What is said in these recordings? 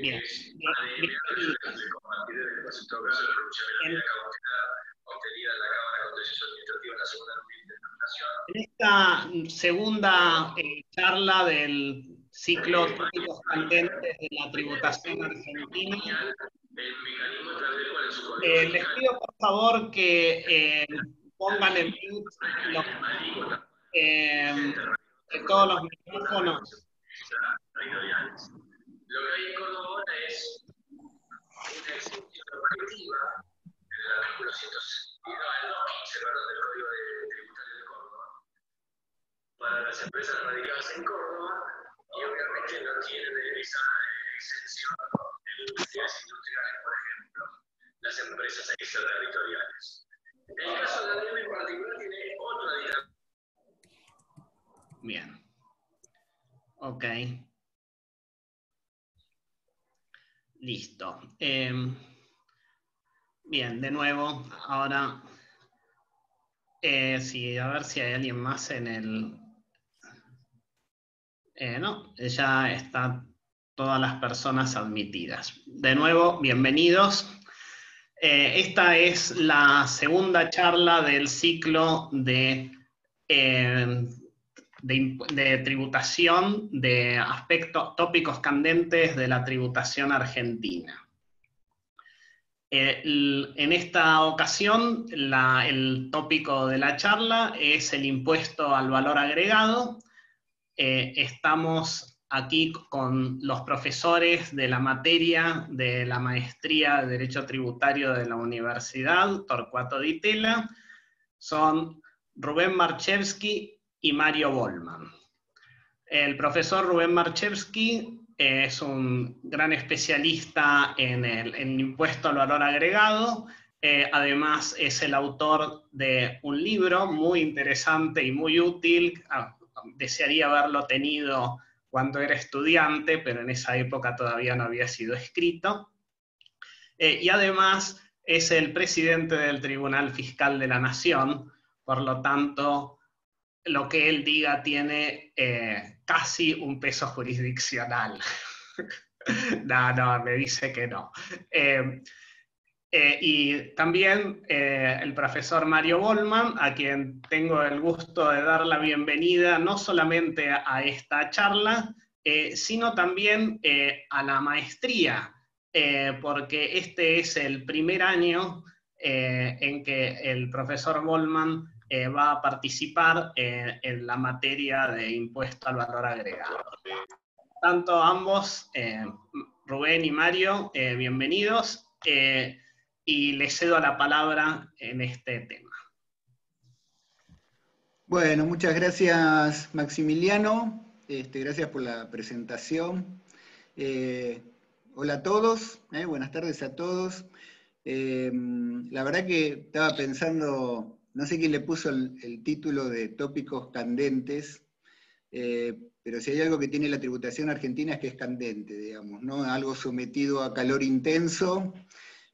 Bien. En esta segunda eh, charla del ciclo Tópicos Candentes de la Tributación Argentina, eh, les pido por favor que eh, pongan en mute los, todos los micrófonos. Lo que hay en Córdoba es una excepción colectiva del artículo 115 del Código de Tributario de Córdoba para las empresas radicadas en Córdoba y obviamente no tienen esa exención en industrias industriales, por ejemplo, las empresas extraterritoriales. El caso de la en particular tiene otra dinámica. Bien. Ok. Listo. Em, bien, de nuevo, ahora eh, sí, a ver si hay alguien más en el... Eh, no, ya están todas las personas admitidas. De nuevo, bienvenidos. Eh, esta es la segunda charla del ciclo de de, tributación de aspectos tópicos candentes de la tributación argentina. en esta ocasión, el tópico de la charla es el impuesto al valor agregado. Eh, estamos aquí con los profesores de la materia de la maestría de Derecho Tributario de la Universidad Torcuato Di Tella. Son Rubén Marchevsky y Mario Bollman. El profesor Rubén Marchevsky es un gran especialista en el, impuesto al valor agregado, eh, además es el autor de un libro muy interesante y muy útil, ah, desearía haberlo tenido cuando era estudiante, pero en esa época todavía no había sido escrito, eh, y además es el presidente del Tribunal Fiscal de la Nación, por lo tanto lo que él diga tiene eh, casi un peso jurisdiccional. no, no, me dice que no. Eh, eh, y también el profesor Mario Bollman, a quien tengo el gusto de dar la bienvenida no solamente a, esta charla, sino también a la maestría, porque este es el primer año en que el profesor Bollman eh, va a participar eh, en la materia de impuesto al valor agregado. Tanto ambos, eh, Rubén y Mario, bienvenidos y les cedo la palabra en este tema. Bueno, muchas gracias Maximiliano, este, gracias por la presentación. hola a todos, buenas tardes a todos. la verdad que estaba pensando no sé quién le puso el, título de tópicos candentes, eh, pero si hay algo que tiene la tributación argentina es que es candente, digamos, ¿no? Algo sometido a calor intenso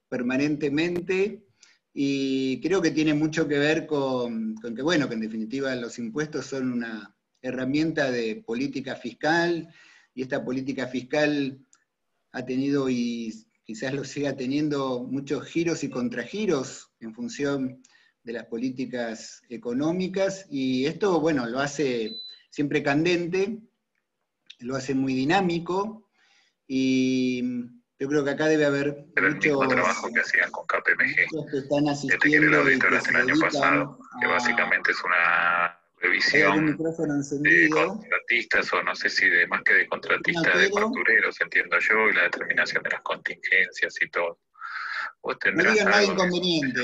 permanentemente, y creo que tiene mucho que ver con, que, bueno, que en definitiva los impuestos son una herramienta de política fiscal, y esta política fiscal ha tenido y quizás lo siga teniendo muchos giros y contragiros en función de las políticas económicas y esto, bueno, lo hace siempre candente, lo hace muy dinámico y yo creo que acá debe haber el mismo trabajo que hacían con KPMG, que están asistiendo el el año pasado, que básicamente es una revisión de contratistas, o no sé si de más que de contratistas, de factureros, entiendo yo, y la determinación de las contingencias y todo. Vos tendrás no nada inconveniente,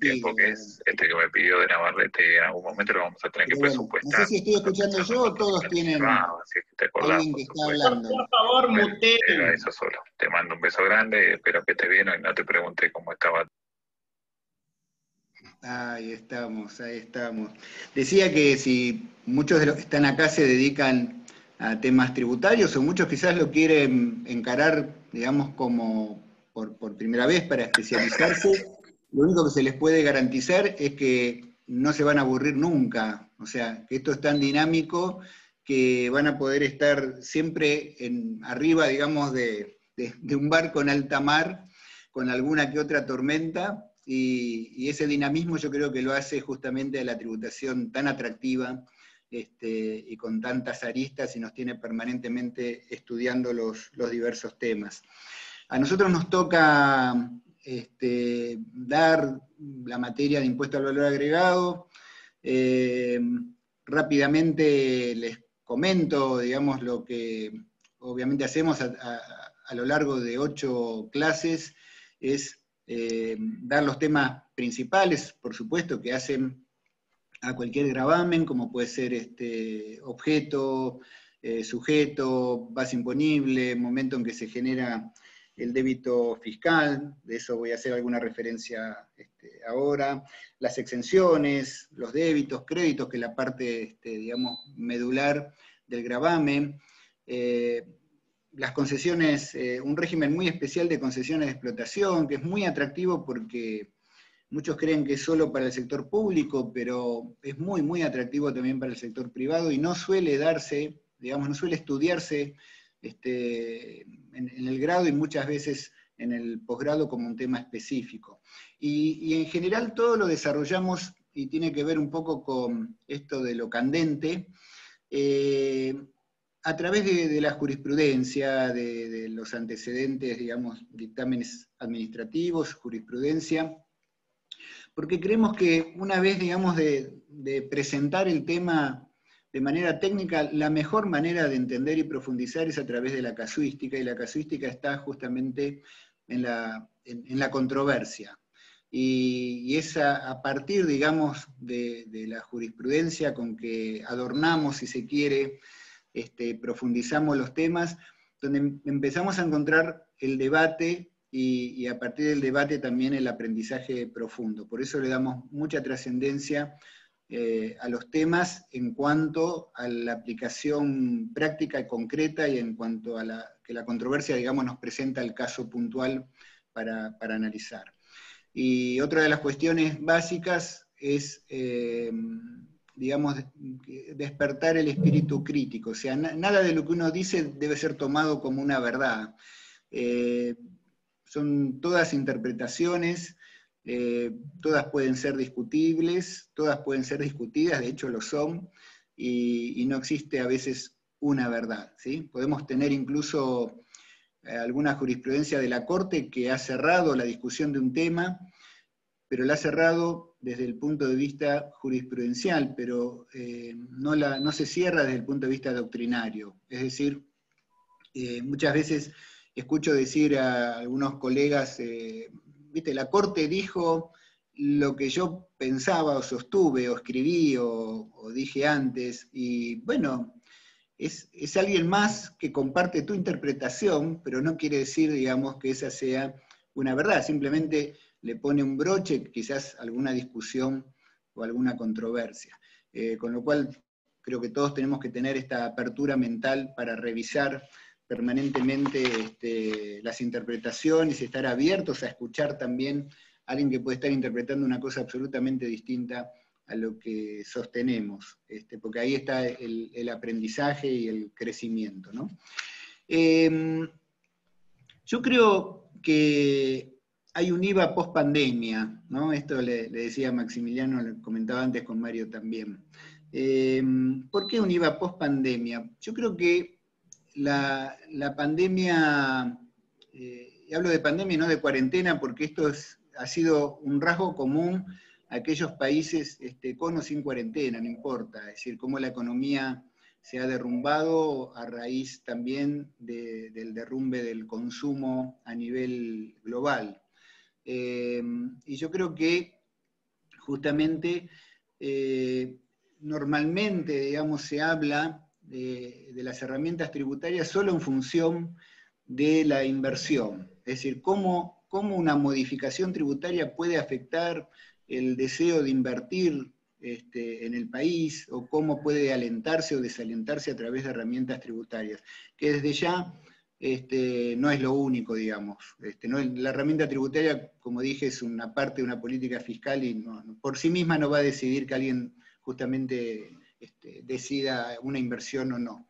tiempo que es este que me pidió de Navarrete, en algún momento lo vamos a tener que presupuestar. No sé si estoy escuchando yo o todos tienen no, si te acordás, alguien que está hablando. Por favor, mute. Eso solo. Te mando un beso grande, espero que esté bien y no te pregunté cómo estaba. Ahí estamos, ahí estamos. Decía que si muchos de los que están acá se dedican a temas tributarios o muchos quizás lo quieren encarar, digamos, como por, primera vez para especializarse, lo único que se les puede garantizar es que no se van a aburrir nunca. O sea, que esto es tan dinámico que van a poder estar siempre en, arriba, digamos, de, un barco en alta mar, con alguna que otra tormenta, y, ese dinamismo yo creo que lo hace justamente a la tributación tan atractiva este, y con tantas aristas y nos tiene permanentemente estudiando los, diversos temas. A nosotros nos toca este, dar la materia de impuesto al valor agregado. Eh, rápidamente les comento, digamos, lo que obviamente hacemos a, lo largo de ocho clases, es eh, dar los temas principales, por supuesto, que hacen a cualquier gravamen, como puede ser este objeto, eh, sujeto, base imponible, momento en que se genera el débito fiscal, de eso voy a hacer alguna referencia este, ahora, las exenciones, los débitos, créditos, que es la parte, este, digamos, medular del gravamen, eh, las concesiones, eh, un régimen muy especial de concesiones de explotación, que es muy atractivo porque muchos creen que es solo para el sector público, pero es muy, muy atractivo también para el sector privado y no suele darse, digamos, no suele estudiarse este, en, el grado y muchas veces en el posgrado como un tema específico. Y, en general todo lo desarrollamos y tiene que ver un poco con esto de lo candente, eh, a través de, la jurisprudencia, de, los antecedentes, digamos, dictámenes administrativos, jurisprudencia, porque creemos que una vez, digamos, de, presentar el tema de manera técnica, la mejor manera de entender y profundizar es a través de la casuística, y la casuística está justamente en la, en, la controversia. Y, es a, partir, digamos, de, de, la jurisprudencia con que adornamos, si se quiere, este, profundizamos los temas, donde em, empezamos a encontrar el debate y, a partir del debate también el aprendizaje profundo. Por eso le damos mucha trascendencia eh, a los temas en cuanto a la aplicación práctica y concreta y en cuanto a la, que la controversia, digamos, nos presenta el caso puntual para, analizar. Y otra de las cuestiones básicas es eh, digamos, despertar el espíritu crítico. O sea, nada de lo que uno dice debe ser tomado como una verdad. Eh, son todas interpretaciones, eh, todas pueden ser discutibles, todas pueden ser discutidas, de hecho lo son, y, no existe a veces una verdad. ¿sí? Podemos tener incluso eh, alguna jurisprudencia de la Corte que ha cerrado la discusión de un tema, pero la ha cerrado desde el punto de vista jurisprudencial, pero eh, no, la, no, se cierra desde el punto de vista doctrinario. Es decir, muchas veces escucho decir a algunos colegas, viste, la Corte dijo lo que yo pensaba o sostuve o escribí o, dije antes, y bueno, es, es, alguien más que comparte tu interpretación, pero no quiere decir, digamos, que esa sea una verdad, simplemente le pone un broche, quizás alguna discusión o alguna controversia. Eh, con lo cual, creo que todos tenemos que tener esta apertura mental para revisar permanentemente este, las interpretaciones estar abiertos a escuchar también a alguien que puede estar interpretando una cosa absolutamente distinta a lo que sostenemos, este, porque ahí está el, aprendizaje y el crecimiento. Em, yo creo que hay un IVA post pandemia, ¿no? Esto le, decía Maximiliano, lo comentaba antes con Mario también. Eh, ¿Por qué un IVA post pandemia? Yo creo que la, pandemia, eh, y hablo de pandemia no de cuarentena, porque esto ha sido un rasgo común a aquellos países este, con o sin cuarentena, no importa, es decir, cómo la economía se ha derrumbado a raíz también del derrumbe del consumo a nivel global. Eh, y yo creo que justamente eh, normalmente, digamos, se habla de, las herramientas tributarias solo en función de la inversión. Es decir, cómo, cómo una modificación tributaria puede afectar el deseo de invertir este, en el país o cómo puede alentarse o desalentarse a través de herramientas tributarias, que desde ya este, no es lo único, digamos. Este, la herramienta tributaria, como dije, es una parte de una política fiscal y por sí misma no va a decidir que alguien justamente este, decida una inversión o no.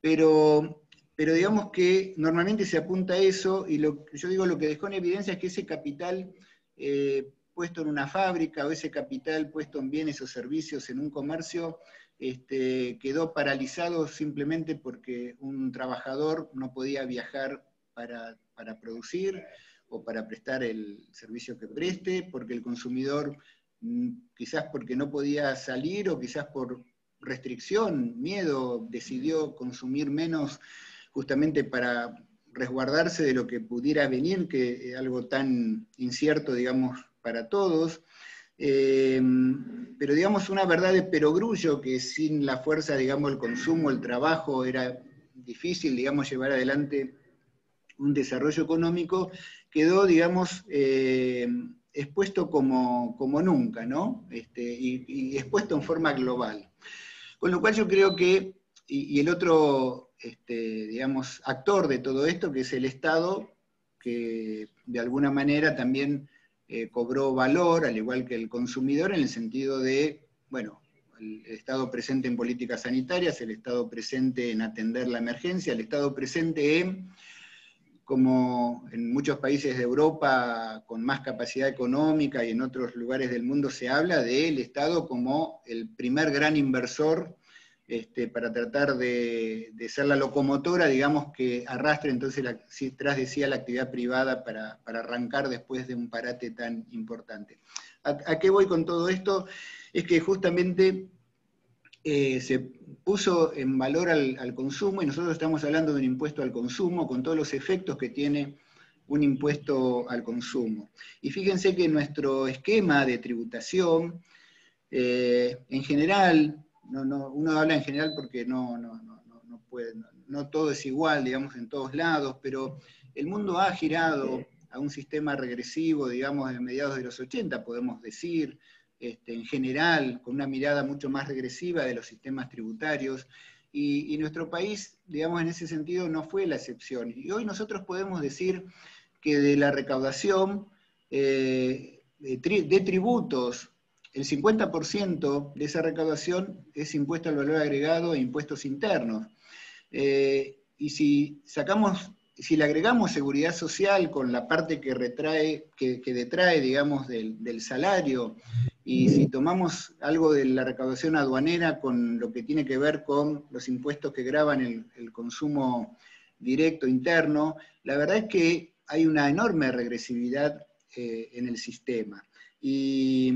Pero, pero digamos que normalmente se apunta a eso y lo, yo digo lo que dejó en evidencia es que ese capital eh, puesto en una fábrica o ese capital puesto en bienes o servicios en un comercio este, quedó paralizado simplemente porque un trabajador no podía viajar para, producir o para prestar el servicio que preste, porque el consumidor, mm, quizás porque no podía salir o quizás por restricción, miedo, decidió consumir menos justamente para resguardarse de lo que pudiera venir, que es algo tan incierto, digamos, para todos. Eh, pero digamos una verdad de perogrullo que sin la fuerza, digamos, el consumo, el trabajo, era difícil, digamos, llevar adelante un desarrollo económico, quedó, digamos, eh, expuesto como, nunca, ¿no? Este, y, expuesto en forma global. Con lo cual yo creo que, y, el otro, este, digamos, actor de todo esto, que es el Estado, que de alguna manera también eh, cobró valor, al igual que el consumidor, en el sentido de, bueno, el Estado presente en políticas sanitarias, el Estado presente en atender la emergencia, el Estado presente en, como en muchos países de Europa con más capacidad económica y en otros lugares del mundo se habla del Estado como el primer gran inversor este, para tratar de, ser la locomotora, digamos, que arrastre entonces, la, si tras decía, la actividad privada para, arrancar después de un parate tan importante. ¿A, qué voy con todo esto? Es que justamente eh, se puso en valor al, consumo y nosotros estamos hablando de un impuesto al consumo con todos los efectos que tiene un impuesto al consumo. Y fíjense que nuestro esquema de tributación, eh, en general, uno habla en general porque no, no, puede, no, todo es igual, digamos, en todos lados, pero el mundo ha girado a un sistema regresivo, digamos, de mediados de los 80, podemos decir, este, en general, con una mirada mucho más regresiva de los sistemas tributarios, y, nuestro país, digamos, en ese sentido no fue la excepción. Y hoy nosotros podemos decir que de la recaudación eh, de tributos el 50% de esa recaudación es impuesto al valor agregado e impuestos internos. Eh, y si sacamos, si le agregamos seguridad social con la parte que retrae, que, detrae, digamos, del, salario, y si tomamos algo de la recaudación aduanera con lo que tiene que ver con los impuestos que graban el, consumo directo interno, la verdad es que hay una enorme regresividad eh, en el sistema. Y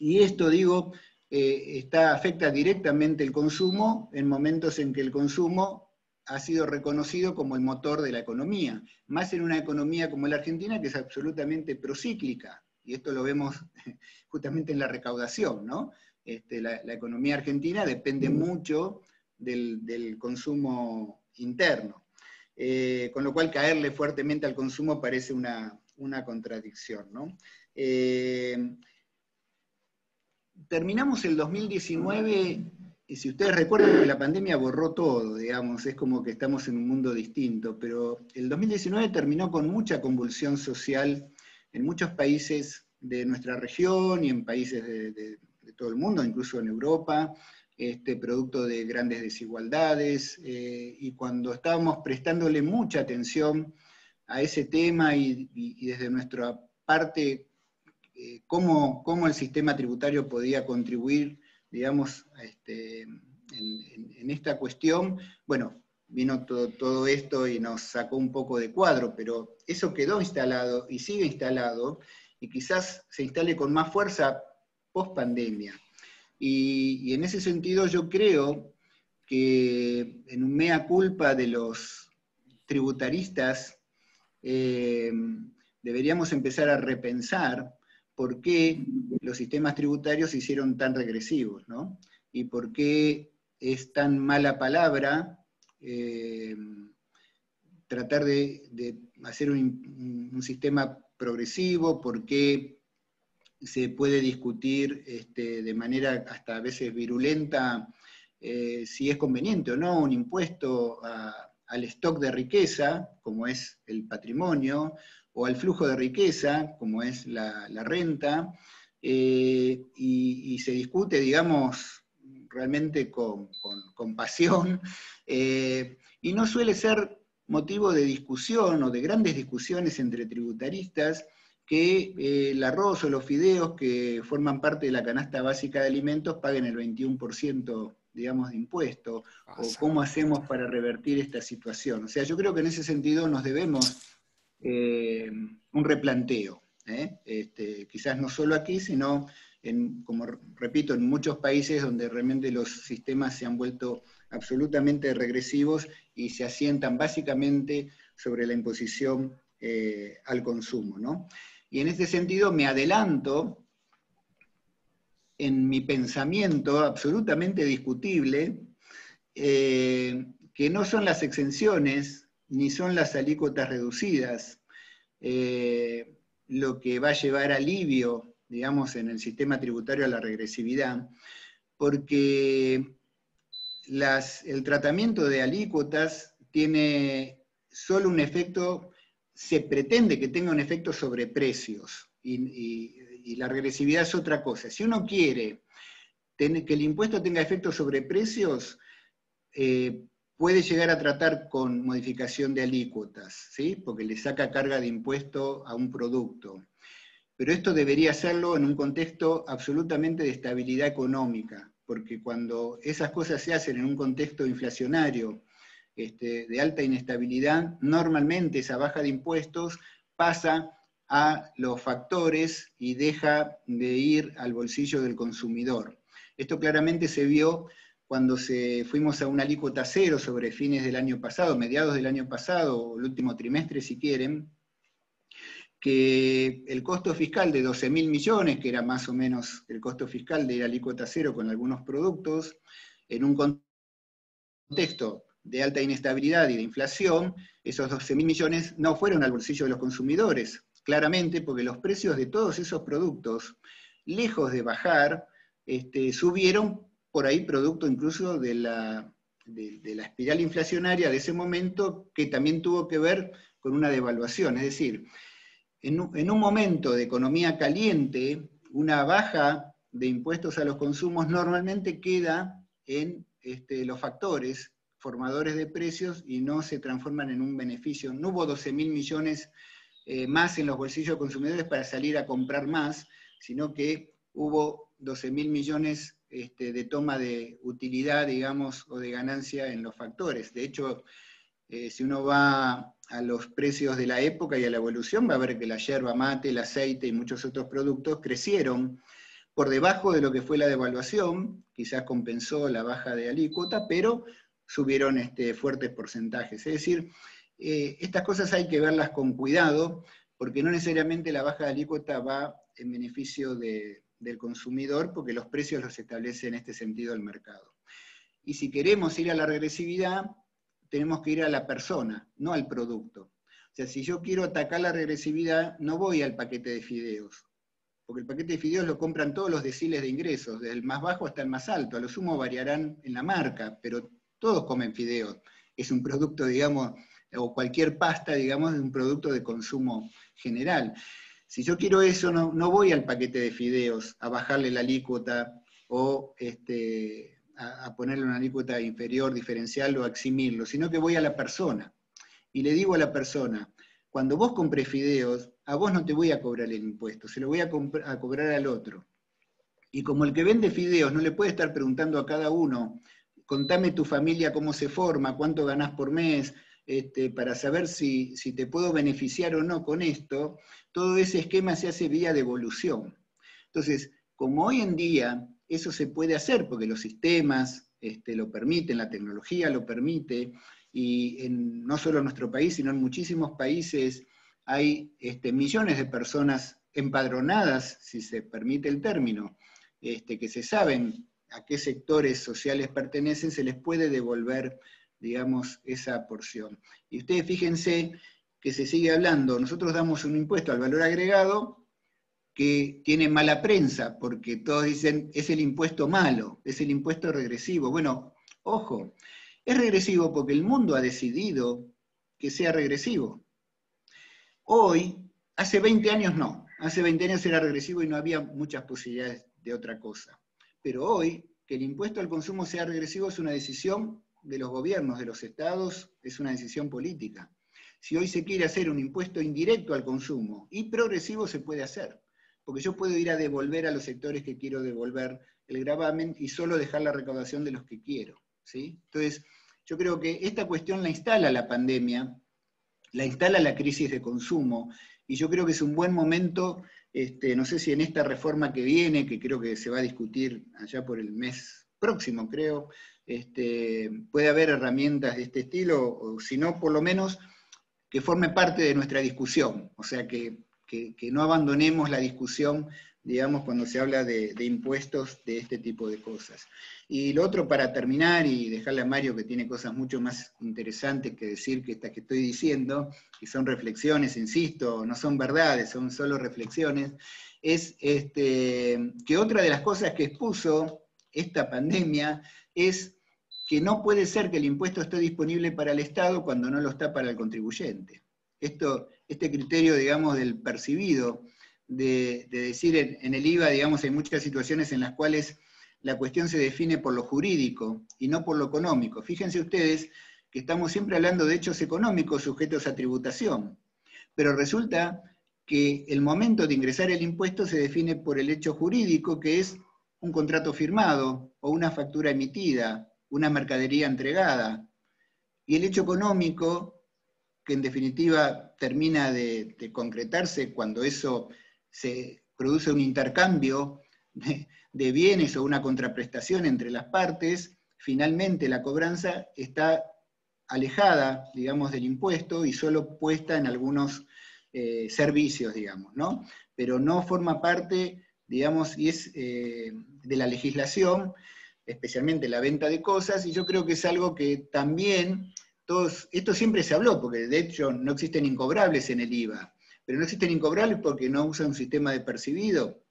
esto, digo, eh, está, afecta directamente el consumo en momentos en que el consumo ha sido reconocido como el motor de la economía, más en una economía como la Argentina que es absolutamente procíclica, y esto lo vemos justamente en la recaudación, ¿no? Este, la, economía argentina depende mucho del, consumo interno, eh, con lo cual caerle fuertemente al consumo parece una, contradicción, ¿no? Eh, terminamos el 2019, y si ustedes recuerdan que la pandemia borró todo, digamos, es como que estamos en un mundo distinto, pero el 2019 terminó con mucha convulsión social en muchos países de nuestra región y en países de, todo el mundo, incluso en Europa, este, producto de grandes desigualdades, eh, y cuando estábamos prestándole mucha atención a ese tema y desde nuestra parte eh, cómo, el sistema tributario podía contribuir, digamos, este, en, esta cuestión. Bueno, vino todo, esto y nos sacó un poco de cuadro, pero eso quedó instalado y sigue instalado y quizás se instale con más fuerza post pandemia. Y, en ese sentido yo creo que en un mea culpa de los tributaristas eh, deberíamos empezar a repensar por qué los sistemas tributarios se hicieron tan regresivos, ¿no? Y por qué es tan mala palabra eh, tratar de, hacer un, sistema progresivo, por qué se puede discutir este, de manera hasta a veces virulenta eh, si es conveniente o no un impuesto al stock de riqueza, como es el patrimonio, o al flujo de riqueza, como es la, renta, eh, y, se discute, digamos, realmente con, pasión, eh, y no suele ser motivo de discusión o de grandes discusiones entre tributaristas que eh, el arroz o los fideos que forman parte de la canasta básica de alimentos paguen el 21% digamos, de impuesto, o cómo hacemos para revertir esta situación. O sea, yo creo que en ese sentido nos debemos eh, un replanteo, este, quizás no solo aquí, sino, como repito, en muchos países donde realmente los sistemas se han vuelto absolutamente regresivos y se asientan básicamente sobre la imposición eh, al consumo. ¿no? Y en este sentido me adelanto en mi pensamiento absolutamente discutible, eh, que no son las exenciones ni son las alícuotas reducidas eh, lo que va a llevar alivio, digamos, en el sistema tributario a la regresividad, porque el tratamiento de alícuotas tiene solo un efecto, se pretende que tenga un efecto sobre precios, y la regresividad es otra cosa. Si uno quiere que el impuesto tenga efectos sobre precios, eh, puede llegar a tratar con modificación de alícuotas, ¿sí? porque le saca carga de impuesto a un producto. Pero esto debería hacerlo en un contexto absolutamente de estabilidad económica, porque cuando esas cosas se hacen en un contexto inflacionario, este, de alta inestabilidad, normalmente esa baja de impuestos pasa a los factores y deja de ir al bolsillo del consumidor. Esto claramente se vio cuando se, fuimos a una alícuota cero sobre fines del año pasado, mediados del año pasado, o el último trimestre si quieren, que el costo fiscal de 12 mil millones, que era más o menos el costo fiscal de alícuota cero con algunos productos, en un contexto de alta inestabilidad y de inflación, esos 12 mil millones no fueron al bolsillo de los consumidores, claramente porque los precios de todos esos productos, lejos de bajar, este, subieron por ahí producto incluso de la, de, la espiral inflacionaria de ese momento que también tuvo que ver con una devaluación. Es decir, en un, momento de economía caliente, una baja de impuestos a los consumos normalmente queda en este, los factores formadores de precios y no se transforman en un beneficio. No hubo 12 mil millones eh, más en los bolsillos de consumidores para salir a comprar más, sino que hubo 12 mil millones este, de toma de utilidad, digamos, o de ganancia en los factores. De hecho, eh, si uno va a los precios de la época y a la evolución, va a ver que la yerba mate, el aceite y muchos otros productos crecieron por debajo de lo que fue la devaluación, quizás compensó la baja de alícuota, pero subieron este, fuertes porcentajes. Es decir, eh, estas cosas hay que verlas con cuidado, porque no necesariamente la baja de alícuota va en beneficio del consumidor, porque los precios los establece en este sentido el mercado. Y si queremos ir a la regresividad, tenemos que ir a la persona, no al producto. O sea, si yo quiero atacar la regresividad, no voy al paquete de fideos, porque el paquete de fideos lo compran todos los deciles de ingresos, desde el más bajo hasta el más alto, a lo sumo variarán en la marca, pero todos comen fideos. Es un producto, digamos, o cualquier pasta, digamos, de un producto de consumo general. Si yo quiero eso, no, voy al paquete de fideos a bajarle la alícuota o este, a, ponerle una alícuota inferior, diferencial o a eximirlo, sino que voy a la persona. Y le digo a la persona, cuando vos compres fideos, a vos no te voy a cobrar el impuesto, se lo voy a, cobrar al otro. Y como el que vende fideos no le puede estar preguntando a cada uno, contame tu familia cómo se forma, cuánto ganás por mes, este, para saber si, te puedo beneficiar o no con esto, todo ese esquema se hace vía devolución. Entonces, como hoy en día eso se puede hacer porque los sistemas este, lo permiten, la tecnología lo permite, y no solo en nuestro país, sino en muchísimos países hay este, millones de personas empadronadas, si se permite el término, que se saben a qué sectores sociales pertenecen, se les puede devolver digamos, esa porción. Y ustedes fíjense que se sigue hablando, nosotros damos un impuesto al valor agregado que tiene mala prensa, porque todos dicen es el impuesto malo, es el impuesto regresivo. Bueno, ojo, es regresivo porque el mundo ha decidido que sea regresivo. Hoy, hace 20 años no, hace 20 años era regresivo y no había muchas posibilidades de otra cosa. Pero hoy que el impuesto al consumo sea regresivo es una decisión de los gobiernos, de los estados, es una decisión política. Si hoy se quiere hacer un impuesto indirecto al consumo y progresivo se puede hacer, porque yo puedo ir a devolver a los sectores que quiero devolver el gravamen y solo dejar la recaudación de los que quiero. ¿sí? Entonces, yo creo que esta cuestión la instala la pandemia, la instala la crisis de consumo, y yo creo que es un buen momento, este, no sé si en esta reforma que viene, que creo que se va a discutir allá por el mes próximo, creo, este, puede haber herramientas de este estilo, o si no, por lo menos que forme parte de nuestra discusión, o sea, que, no abandonemos la discusión, digamos, cuando se habla de, impuestos de este tipo de cosas. Y lo otro, para terminar y dejarle a Mario que tiene cosas mucho más interesantes que decir que estas que estoy diciendo, que son reflexiones, insisto, no son verdades, son solo reflexiones, es este, que otra de las cosas que expuso esta pandemia es que no puede ser que el impuesto esté disponible para el Estado cuando no lo está para el contribuyente. Esto, este criterio, digamos, del percibido, de, decir en, el IVA, digamos, hay muchas situaciones en las cuales la cuestión se define por lo jurídico y no por lo económico. Fíjense ustedes que estamos siempre hablando de hechos económicos sujetos a tributación, pero resulta que el momento de ingresar el impuesto se define por el hecho jurídico, que es un contrato firmado o una factura emitida una mercadería entregada. Y el hecho económico, que en definitiva termina de, concretarse cuando eso se produce un intercambio de, bienes o una contraprestación entre las partes, finalmente la cobranza está alejada, digamos, del impuesto y solo puesta en algunos eh, servicios, digamos, ¿no? Pero no forma parte, digamos, y es eh, de la legislación especialmente la venta de cosas, y yo creo que es algo que también, esto siempre se habló, porque de hecho no existen incobrables en el IVA, pero no existen incobrables porque no usan un sistema de percibido,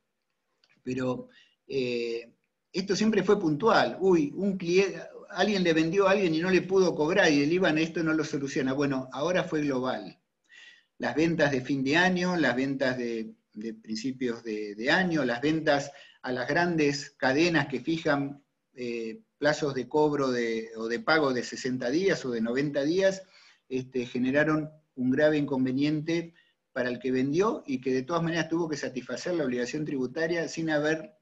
pero eh, esto siempre fue puntual, uy, un cliente, alguien le vendió a alguien y no le pudo cobrar y el IVA en esto no lo soluciona. Bueno, ahora fue global. Las ventas de fin de año, las ventas de, principios de, año, las ventas a las grandes cadenas que fijan eh, plazos de cobro o de pago de 60 días o de 90 días, este, generaron un grave inconveniente para el que vendió y que de todas maneras tuvo que satisfacer la obligación tributaria sin haber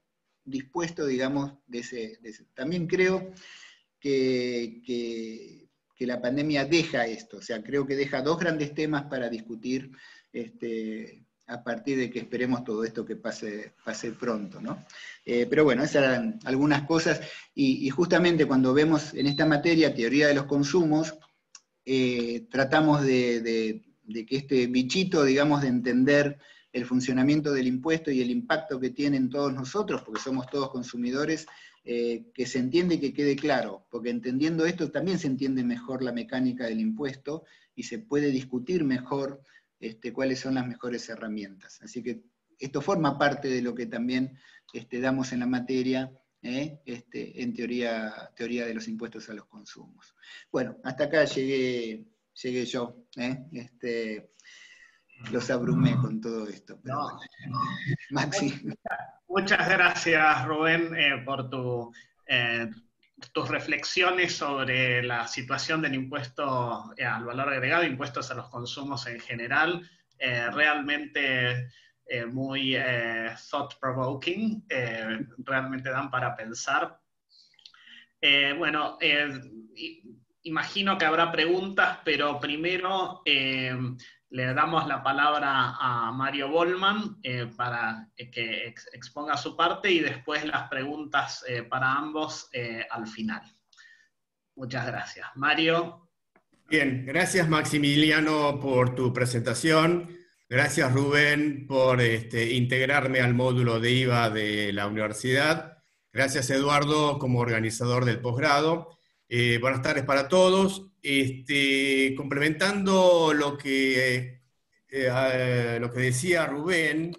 dispuesto, digamos, de ese... También creo que, que, la pandemia deja esto, o sea, creo que deja dos grandes temas para discutir este, a partir de que esperemos todo esto que pase, pase pronto. ¿no? Eh, pero bueno, esas eran algunas cosas, y, justamente cuando vemos en esta materia teoría de los consumos, eh, tratamos de, que este bichito, digamos, de entender el funcionamiento del impuesto y el impacto que tiene en todos nosotros, porque somos todos consumidores, eh, que se entiende y que quede claro, porque entendiendo esto también se entiende mejor la mecánica del impuesto y se puede discutir mejor este, cuáles son las mejores herramientas. Así que esto forma parte de lo que también este, damos en la materia, ¿eh? este, en teoría, teoría de los impuestos a los consumos. Bueno, hasta acá llegué, llegué yo. ¿eh? Este, los abrumé con todo esto. Maxi. Muchas gracias, Rubén, eh, por tu tus reflexiones sobre la situación del impuesto eh, al valor agregado, impuestos a los consumos en general, eh, realmente eh, muy thought-provoking, realmente dan para pensar. bueno, imagino que habrá preguntas, pero primero le damos la palabra a Mario Bolman eh, para que exponga su parte y después las preguntas eh, para ambos eh, al final. Muchas gracias. Mario. Bien, gracias Maximiliano por tu presentación. Gracias Rubén por este, integrarme al módulo de IVA de la universidad. Gracias Eduardo como organizador del posgrado. Buenas tardes para todos. Este, complementando lo que, eh, lo que decía Rubén,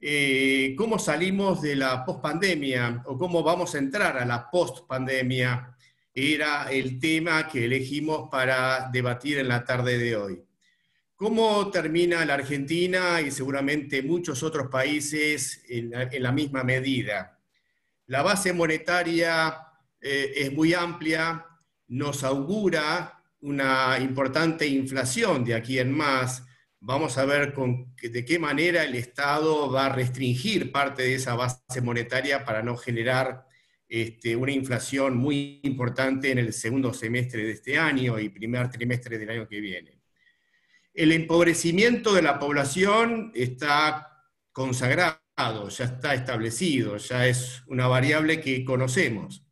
eh, cómo salimos de la pospandemia o cómo vamos a entrar a la postpandemia era el tema que elegimos para debatir en la tarde de hoy. ¿Cómo termina la Argentina y seguramente muchos otros países en la misma medida? La base monetaria eh, es muy amplia, nos augura una importante inflación de aquí en más. Vamos a ver con, de qué manera el Estado va a restringir parte de esa base monetaria para no generar este, una inflación muy importante en el segundo semestre de este año y primer trimestre del año que viene. El empobrecimiento de la población está consagrado, ya está establecido, ya es una variable que conocemos.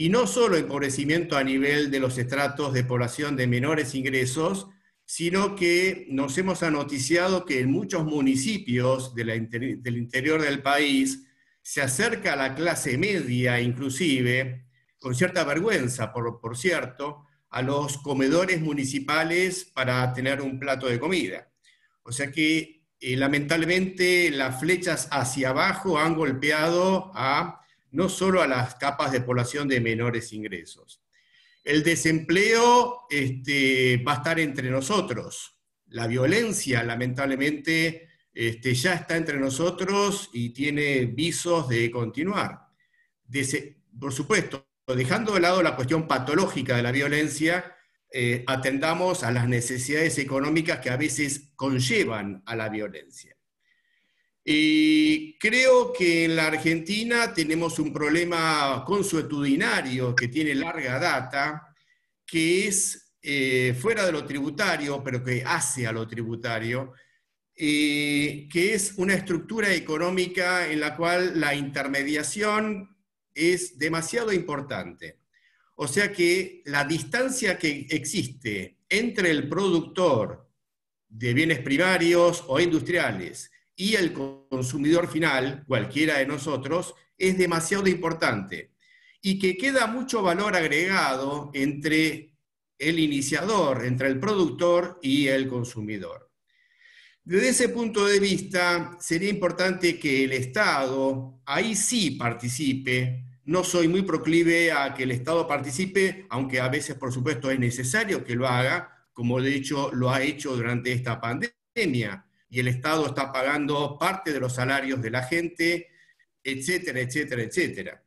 Y no solo empobrecimiento a nivel de los estratos de población de menores ingresos, sino que nos hemos anoticiado que en muchos municipios del interior del país se acerca a la clase media inclusive, con cierta vergüenza, por, por cierto, a los comedores municipales para tener un plato de comida. O sea que eh, lamentablemente las flechas hacia abajo han golpeado a no solo a las capas de población de menores ingresos. El desempleo este, va a estar entre nosotros. La violencia, lamentablemente, este, ya está entre nosotros y tiene visos de continuar. por supuesto, dejando de lado la cuestión patológica de la violencia, eh, atendamos a las necesidades económicas que a veces conllevan a la violencia. Y creo que en la Argentina tenemos un problema consuetudinario que tiene larga data, que es eh, fuera de lo tributario, pero que hace a lo tributario, eh, que es una estructura económica en la cual la intermediación es demasiado importante. O sea que la distancia que existe entre el productor de bienes primarios o industriales y el consumidor final, cualquiera de nosotros, es demasiado importante y que queda mucho valor agregado entre el iniciador, entre el productor y el consumidor. Desde ese punto de vista, sería importante que el Estado ahí sí participe no soy muy proclive a que el Estado participe, aunque a veces, por supuesto, es necesario que lo haga, como de hecho lo ha hecho durante esta pandemia. Y el Estado está pagando parte de los salarios de la gente, etcétera, etcétera, etcétera.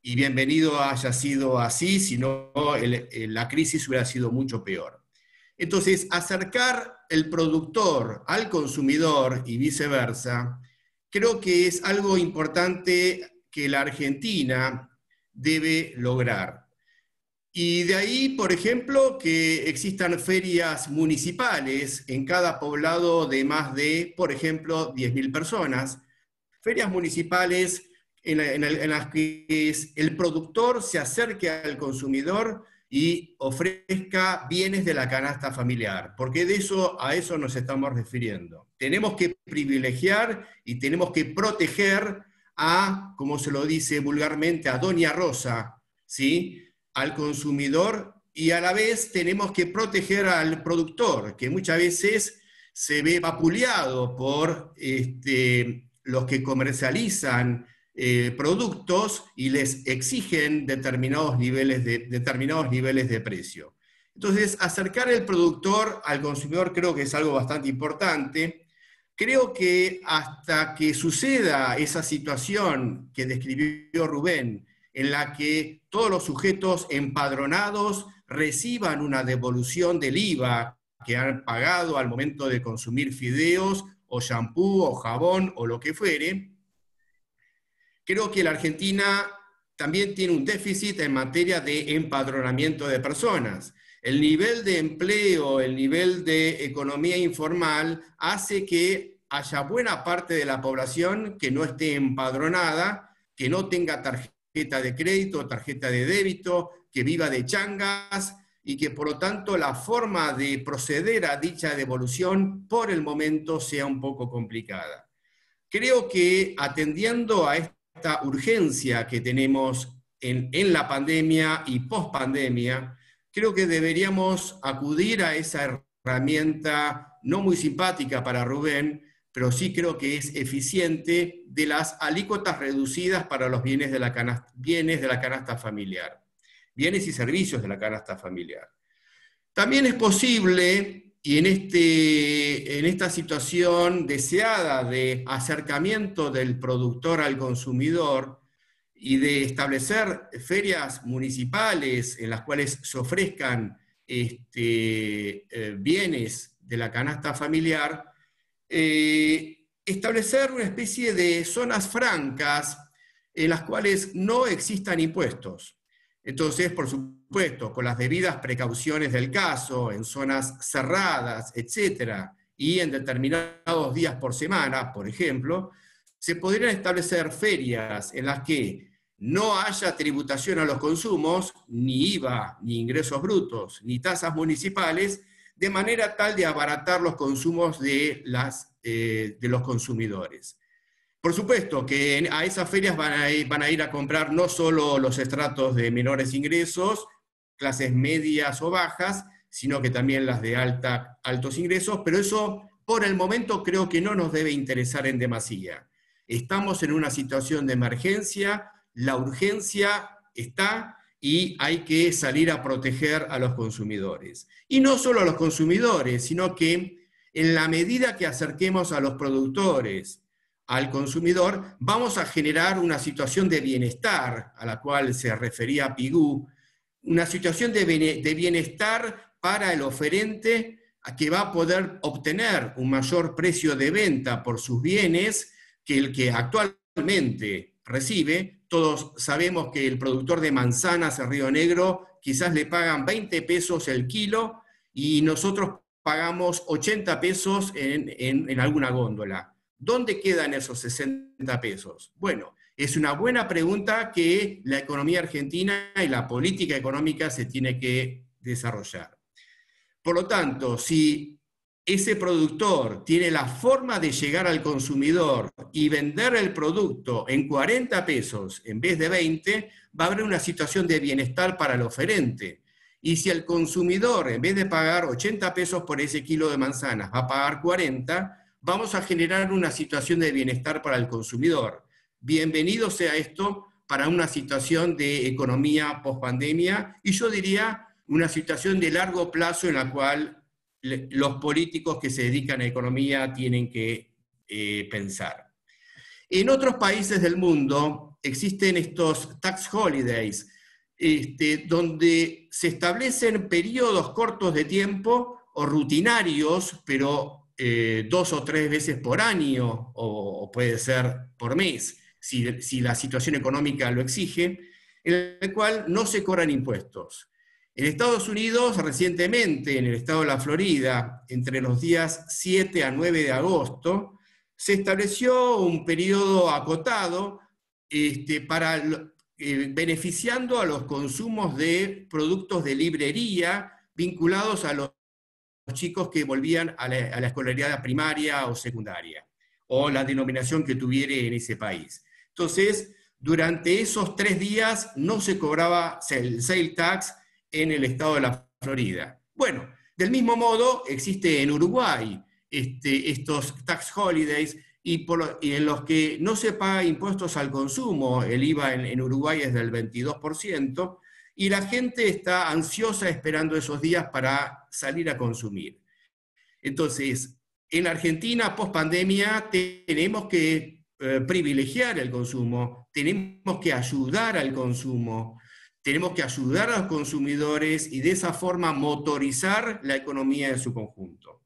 Y bienvenido haya sido así, si no la crisis hubiera sido mucho peor. Entonces, acercar el productor al consumidor y viceversa, creo que es algo importante que la Argentina debe lograr. Y de ahí, por ejemplo, que existan ferias municipales en cada poblado de más de, por ejemplo, 10.000 personas. Ferias municipales en, las que el productor se acerque al consumidor y ofrezca bienes de la canasta familiar, porque de eso, a eso nos estamos refiriendo. Tenemos que privilegiar y tenemos que proteger a, como se lo dice vulgarmente, a Doña Rosa, ¿sí? Al consumidor y a la vez tenemos que proteger al productor, que muchas veces se ve vapuleado por este, los que comercializan eh, productos y les exigen determinados niveles, de, determinados niveles de precio. Entonces, acercar el productor al consumidor creo que es algo bastante importante. Creo que hasta que suceda esa situación que describió Rubén, en la que todos los sujetos empadronados reciban una devolución del IVA que han pagado al momento de consumir fideos o shampoo o jabón o lo que fuere, creo que la Argentina también tiene un déficit en materia de empadronamiento de personas. El nivel de empleo, el nivel de economía informal hace que haya buena parte de la población que no esté empadronada, que no tenga tarjeta de crédito, tarjeta de débito, que viva de changas y que por lo tanto la forma de proceder a dicha devolución por el momento sea un poco complicada. Creo que atendiendo a esta urgencia que tenemos en, en la pandemia y post pandemia, creo que deberíamos acudir a esa herramienta no muy simpática para Rubén, pero sí creo que es eficiente de las alícuotas reducidas para los bienes de la canasta, bienes de la canasta familiar, bienes y servicios de la canasta familiar. También es posible, y en, este, en esta situación deseada de acercamiento del productor al consumidor, y de establecer ferias municipales en las cuales se ofrezcan este, eh, bienes de la canasta familiar, eh, establecer una especie de zonas francas en las cuales no existan impuestos. Entonces, por supuesto, con las debidas precauciones del caso, en zonas cerradas, etcétera, y en determinados días por semana, por ejemplo, se podrían establecer ferias en las que no haya tributación a los consumos, ni IVA, ni ingresos brutos, ni tasas municipales, de manera tal de abaratar los consumos de, las, eh, de los consumidores. Por supuesto que a esas ferias van a, ir, van a, ir, a comprar no solo los estratos de menores ingresos, clases medias o bajas, sino que también las de alta, altos ingresos, pero eso por el momento creo que no nos debe interesar en demasía. Estamos en una situación de emergencia, la urgencia está y hay que salir a proteger a los consumidores. Y no solo a los consumidores, sino que en la medida que acerquemos a los productores, al consumidor, vamos a generar una situación de bienestar, a la cual se refería Pigú, una situación de bienestar para el oferente que va a poder obtener un mayor precio de venta por sus bienes que el que actualmente recibe. Todos sabemos que el productor de manzanas en Río Negro quizás le pagan 20 pesos el kilo y nosotros pagamos 80 pesos en alguna góndola. ¿Dónde quedan esos 60 pesos? Bueno, es una buena pregunta que la economía argentina y la política económica se tiene que desarrollar. Por lo tanto, si ese productor tiene la forma de llegar al consumidor y vender el producto en 40 pesos en vez de 20, va a haber una situación de bienestar para el oferente. Y si el consumidor, en vez de pagar 80 pesos por ese kilo de manzanas, va a pagar 40, vamos a generar una situación de bienestar para el consumidor. Bienvenido sea esto para una situación de economía post-pandemia y yo diría una situación de largo plazo en la cual los políticos que se dedican a economía tienen que eh, pensar. En otros países del mundo existen estos tax holidays, este, donde se establecen periodos cortos de tiempo o rutinarios, pero eh, dos o tres veces por año o, puede ser por mes, si, la situación económica lo exige, en el cual no se cobran impuestos. En Estados Unidos, recientemente, en el estado de la Florida, entre los días 7 a 9 de agosto, se estableció un periodo acotado este, para, eh, beneficiando a los consumos de productos de librería vinculados a los chicos que volvían a la, escolaridad primaria o secundaria, o la denominación que tuviera en ese país. Entonces, durante esos tres días no se cobraba el sale tax en el estado de la Florida. Bueno, del mismo modo existe en Uruguay este, estos tax holidays y, en los que no se paga impuestos al consumo, el IVA en, en Uruguay es del 22%, y la gente está ansiosa esperando esos días para salir a consumir. Entonces, en Argentina, post pandemia, tenemos que eh, privilegiar el consumo, tenemos que ayudar al consumo, tenemos que ayudar a los consumidores y de esa forma motorizar la economía en su conjunto.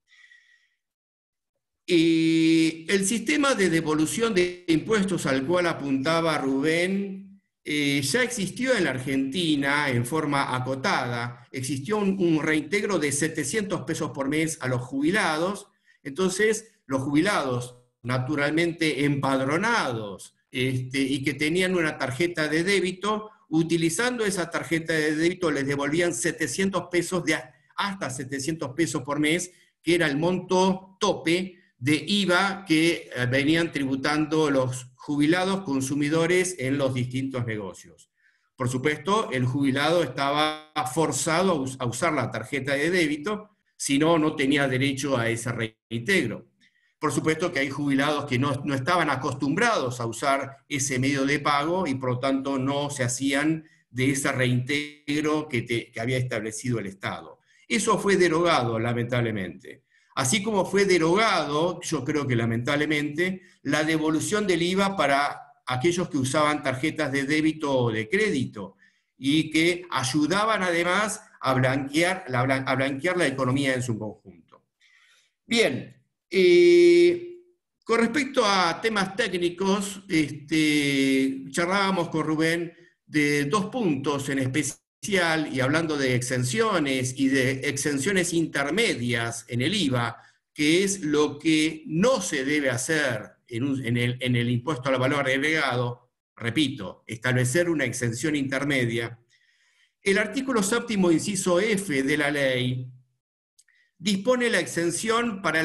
Y el sistema de devolución de impuestos al cual apuntaba Rubén eh, ya existió en la Argentina en forma acotada, existió un, reintegro de 700 pesos por mes a los jubilados, entonces los jubilados naturalmente empadronados este, y que tenían una tarjeta de débito, utilizando esa tarjeta de débito les devolvían 700 pesos de hasta 700 pesos por mes, que era el monto tope de IVA que eh, venían tributando los jubilados consumidores en los distintos negocios. Por supuesto, el jubilado estaba forzado a usar la tarjeta de débito, si no, no tenía derecho a ese reintegro. Por supuesto que hay jubilados que no, estaban acostumbrados a usar ese medio de pago y por lo tanto no se hacían de ese reintegro que, que había establecido el Estado. Eso fue derogado, lamentablemente. Así como fue derogado, yo creo que lamentablemente, la devolución del IVA para aquellos que usaban tarjetas de débito o de crédito y que ayudaban además a blanquear, a blanquear la economía en su conjunto. Bien, eh, con respecto a temas técnicos, este, charlábamos con Rubén de dos puntos en especial, y hablando de exenciones y de exenciones intermedias en el IVA, que es lo que no se debe hacer en, el, en el impuesto al valor agregado, repito, establecer una exención intermedia. El artículo séptimo, inciso F de la ley, dispone la exención para,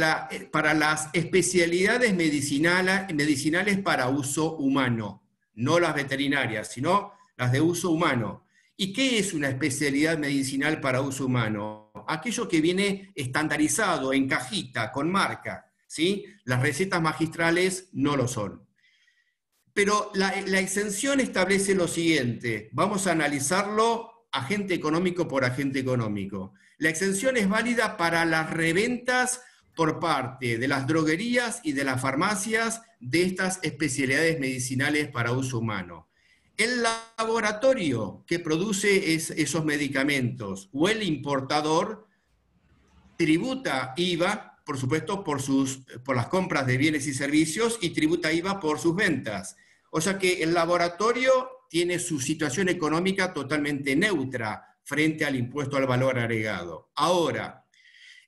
las especialidades medicinales para uso humano, no las veterinarias, sino las de uso humano. ¿Y qué es una especialidad medicinal para uso humano? Aquello que viene estandarizado en cajita, con marca. ¿sí? Las recetas magistrales no lo son. Pero la exención establece lo siguiente, vamos a analizarlo agente económico por agente económico. La exención es válida para las reventas por parte de las droguerías y de las farmacias de estas especialidades medicinales para uso humano. El laboratorio que produce esos medicamentos o el importador tributa IVA, por supuesto, por, sus, por las compras de bienes y servicios y tributa IVA por sus ventas. O sea que el laboratorio tiene su situación económica totalmente neutra frente al impuesto al valor agregado. Ahora,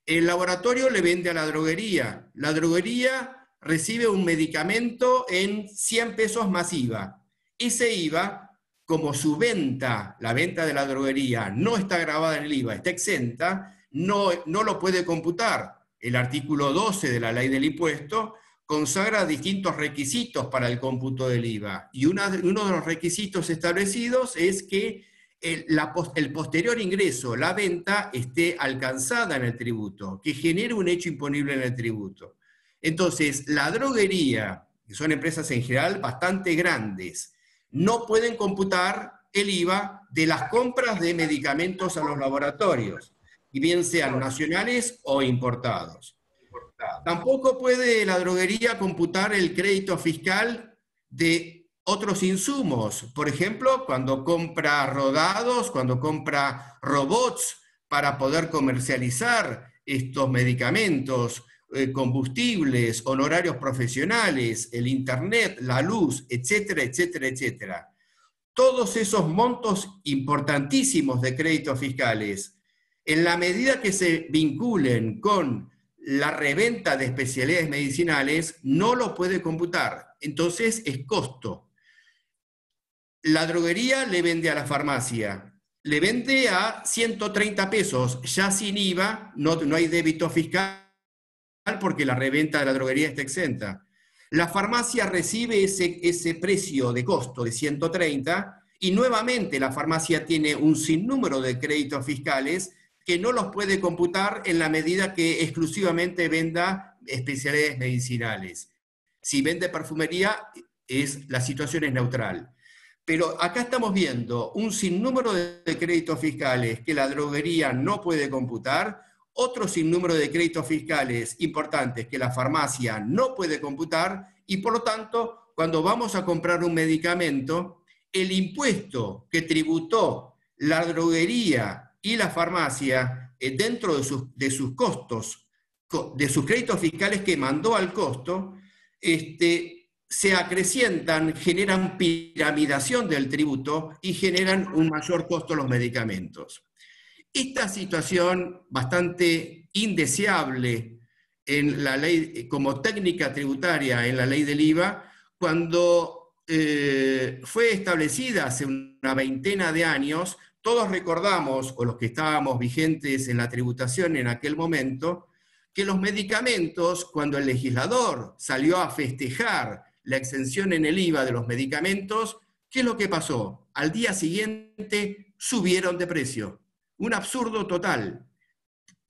el laboratorio le vende a la droguería. La droguería recibe un medicamento en 100 pesos más IVA. Ese IVA, como su venta, la venta de la droguería, no está grabada en el IVA, está exenta, no, no lo puede computar. El artículo 12 de la ley del impuesto consagra distintos requisitos para el cómputo del IVA. Y uno de los requisitos establecidos es que el, posterior ingreso, la venta, esté alcanzada en el tributo, que genere un hecho imponible en el tributo. Entonces, la droguería, que son empresas en general bastante grandes, no pueden computar el IVA de las compras de medicamentos a los laboratorios, y bien sean nacionales o importados. Tampoco puede la droguería computar el crédito fiscal de otros insumos. Por ejemplo, cuando compra rodados, cuando compra robots para poder comercializar estos medicamentos, eh, combustibles, honorarios profesionales, el Internet, la luz, etcétera, etcétera, etcétera. Todos esos montos importantísimos de créditos fiscales, en la medida que se vinculen con la reventa de especialidades medicinales, no lo puede computar. Entonces es costo la droguería le vende a la farmacia, le vende a 130 pesos, ya sin IVA, no, no hay débito fiscal porque la reventa de la droguería está exenta. La farmacia recibe ese, ese precio de costo de 130 y nuevamente la farmacia tiene un sinnúmero de créditos fiscales que no los puede computar en la medida que exclusivamente venda especialidades medicinales. Si vende perfumería, es, la situación es neutral. Pero acá estamos viendo un sinnúmero de créditos fiscales que la droguería no puede computar, otro sinnúmero de créditos fiscales importantes que la farmacia no puede computar y por lo tanto, cuando vamos a comprar un medicamento, el impuesto que tributó la droguería y la farmacia eh, dentro de sus, de sus costos, de sus créditos fiscales que mandó al costo, este, se acrecientan, generan piramidación del tributo y generan un mayor costo los medicamentos. Esta situación bastante indeseable en la ley, como técnica tributaria en la ley del IVA, cuando eh, fue establecida hace una veintena de años, todos recordamos, o los que estábamos vigentes en la tributación en aquel momento, que los medicamentos, cuando el legislador salió a festejar la exención en el IVA de los medicamentos, ¿qué es lo que pasó? Al día siguiente subieron de precio. Un absurdo total.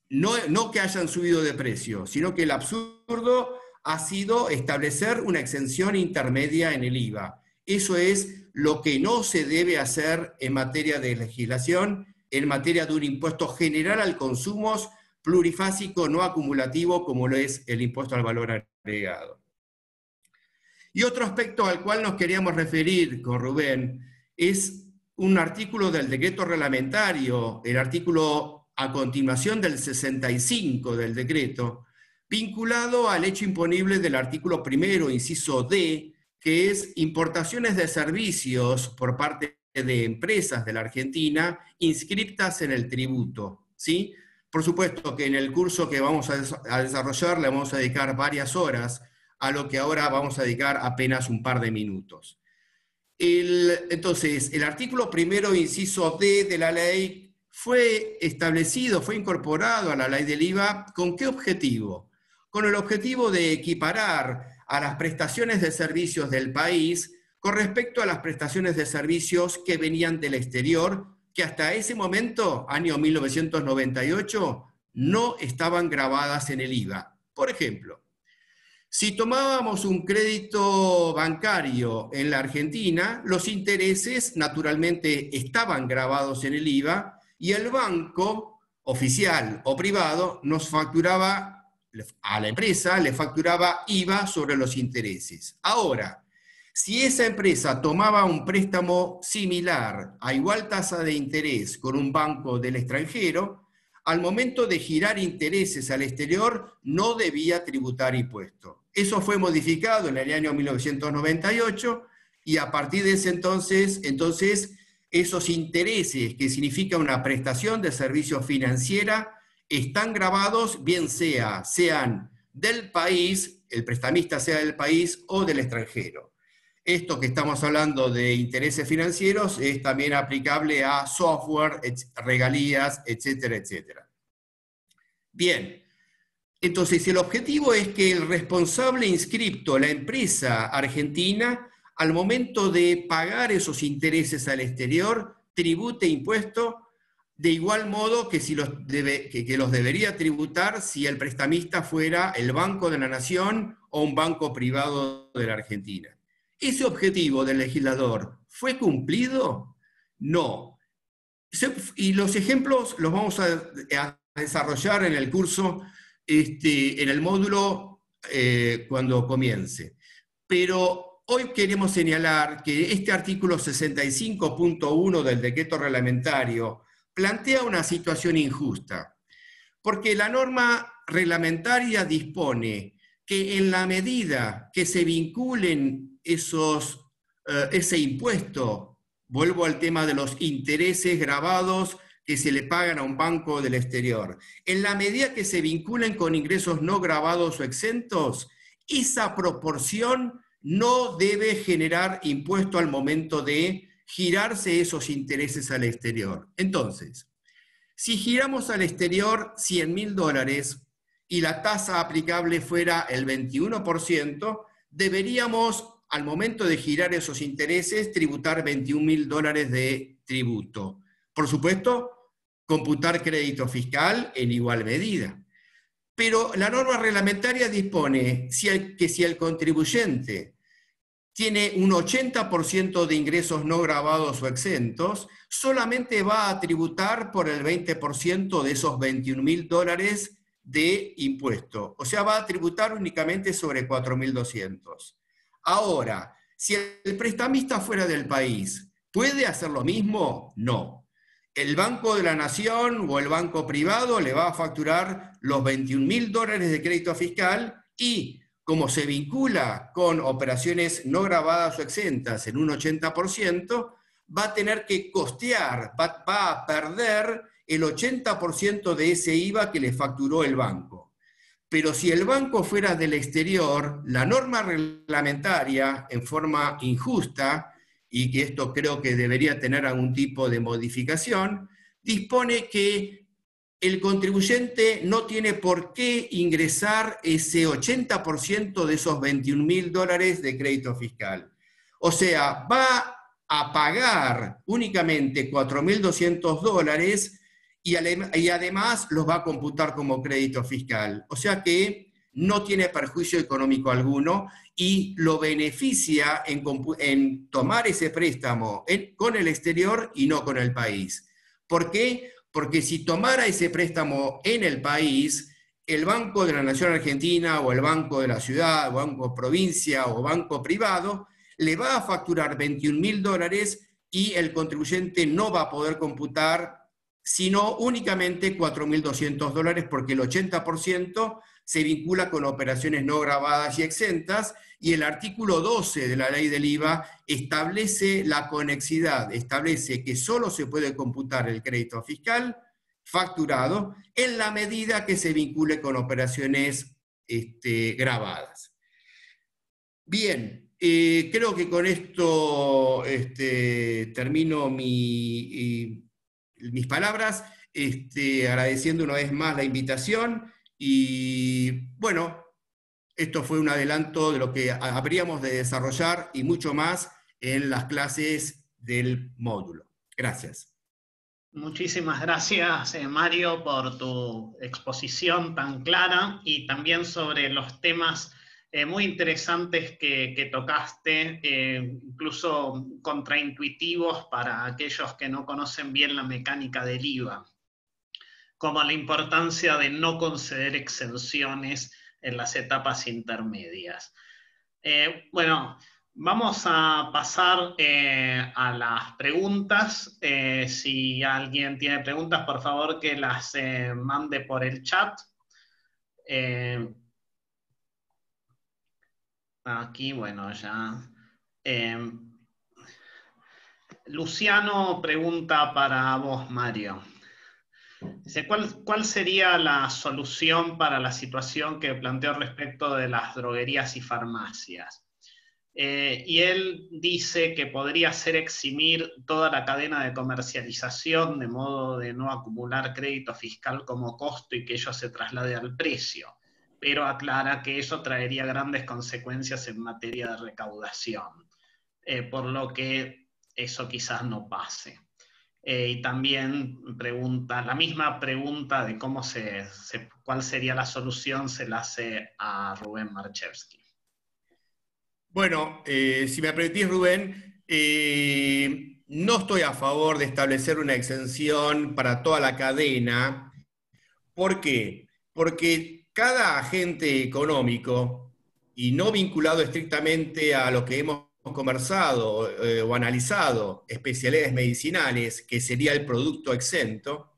No, no que hayan subido de precio, sino que el absurdo ha sido establecer una exención intermedia en el IVA. Eso es lo que no se debe hacer en materia de legislación, en materia de un impuesto general al consumo plurifásico no acumulativo como lo es el impuesto al valor agregado. Y otro aspecto al cual nos queríamos referir con Rubén es un artículo del decreto reglamentario, el artículo a continuación del 65 del decreto, vinculado al hecho imponible del artículo primero, inciso D, que es importaciones de servicios por parte de empresas de la Argentina inscriptas en el tributo. ¿sí? Por supuesto que en el curso que vamos a desarrollar le vamos a dedicar varias horas a lo que ahora vamos a dedicar apenas un par de minutos. entonces, el artículo primero, inciso D de la ley, fue establecido, fue incorporado a la ley del IVA, ¿con qué objetivo? Con el objetivo de equiparar a las prestaciones de servicios del país con respecto a las prestaciones de servicios que venían del exterior, que hasta ese momento, año 1998, no estaban grabadas en el IVA. Por ejemplo, si tomábamos un crédito bancario en la Argentina, los intereses naturalmente estaban grabados en el IVA y el banco oficial o privado nos facturaba a la empresa, le facturaba IVA sobre los intereses. Ahora, si esa empresa tomaba un préstamo similar a igual tasa de interés con un banco del extranjero, al momento de girar intereses al exterior no debía tributar impuesto. Eso fue modificado en el año 1998 y a partir de ese entonces, entonces esos intereses que significa una prestación de servicio financiera están grabados bien sea, sean del país, el prestamista sea del país o del extranjero. Esto que estamos hablando de intereses financieros es también aplicable a software, regalías, etcétera, etcétera. Bien, entonces, el objetivo es que el responsable inscripto, la empresa argentina, al momento de pagar esos intereses al exterior, tribute impuesto de igual modo que, si los que, los debería tributar si el prestamista fuera el Banco de la Nación o un banco privado de la Argentina. ¿Ese objetivo del legislador fue cumplido? No. Y los ejemplos los vamos a desarrollar en el curso este, en el módulo eh, cuando comience. Pero hoy queremos señalar que este artículo 65.1 del decreto reglamentario plantea una situación injusta, porque la norma reglamentaria dispone que en la medida que se vinculen esos, eh, ese impuesto, vuelvo al tema de los intereses grabados que se le pagan a un banco del exterior, en la medida que se vinculen con ingresos no grabados o exentos, esa proporción no debe generar impuesto al momento de girarse esos intereses al exterior. Entonces, si giramos al exterior 100 mil dólares y la tasa aplicable fuera el 21%, deberíamos, al momento de girar esos intereses, tributar 21 mil dólares de tributo. Por supuesto, computar crédito fiscal en igual medida. Pero la norma reglamentaria dispone que si el contribuyente tiene un 80% de ingresos no grabados o exentos, solamente va a tributar por el 20% de esos 21 mil dólares de impuesto. O sea, va a tributar únicamente sobre 4.200. Ahora, si el prestamista fuera del país, ¿puede hacer lo mismo? No el Banco de la Nación o el banco privado le va a facturar los 21 mil dólares de crédito fiscal y como se vincula con operaciones no grabadas o exentas en un 80%, va a tener que costear, va, va a perder el 80% de ese IVA que le facturó el banco. Pero si el banco fuera del exterior, la norma reglamentaria, en forma injusta, y que esto creo que debería tener algún tipo de modificación, dispone que el contribuyente no tiene por qué ingresar ese 80% de esos 21 mil dólares de crédito fiscal. O sea, va a pagar únicamente 4.200 dólares y, y además los va a computar como crédito fiscal. O sea que no tiene perjuicio económico alguno y lo beneficia en, tomar ese préstamo con el exterior y no con el país. ¿Por qué? Porque si tomara ese préstamo en el país, el Banco de la Nación Argentina o el Banco de la Ciudad, o Banco Provincia o Banco Privado le va a facturar 21 mil dólares y el contribuyente no va a poder computar sino únicamente 4.200 dólares porque el 80% se vincula con operaciones no grabadas y exentas y el artículo 12 de la ley del IVA establece la conexidad, establece que solo se puede computar el crédito fiscal facturado en la medida que se vincule con operaciones este, grabadas. Bien, eh, creo que con esto este, termino mis palabras, este, agradeciendo una vez más la invitación y bueno, esto fue un adelanto de lo que habríamos de desarrollar y mucho más en las clases del módulo. Gracias. Muchísimas gracias, eh, Mario, por tu exposición tan clara y también sobre los temas eh, muy interesantes que, tocaste, eh, incluso contraintuitivos para aquellos que no conocen bien la mecánica del IVA, como la importancia de no conceder exenciones en las etapas intermedias. Eh, bueno, vamos a pasar eh, a las preguntas. Eh, si alguien tiene preguntas, por favor que las mande por el chat. aquí, bueno, ya. Luciano pregunta para vos, Mario. ¿Cuál, sería la solución para la situación que planteó respecto de las droguerías y farmacias? Eh, y él dice que podría ser eximir toda la cadena de comercialización de modo de no acumular crédito fiscal como costo y que ello se traslade al precio, pero aclara que eso traería grandes consecuencias en materia de recaudación, eh, por lo que eso quizás no pase. Eh, y también pregunta, la misma pregunta de cómo se, cuál sería la solución se la hace a Rubén Marchevsky. Bueno, eh, si me permitís, Rubén, eh, no estoy a favor de establecer una exención para toda la cadena. ¿Por qué? Porque cada agente económico, y no vinculado estrictamente a lo que hemos conversado eh, o analizado especialidades medicinales, que sería el producto exento,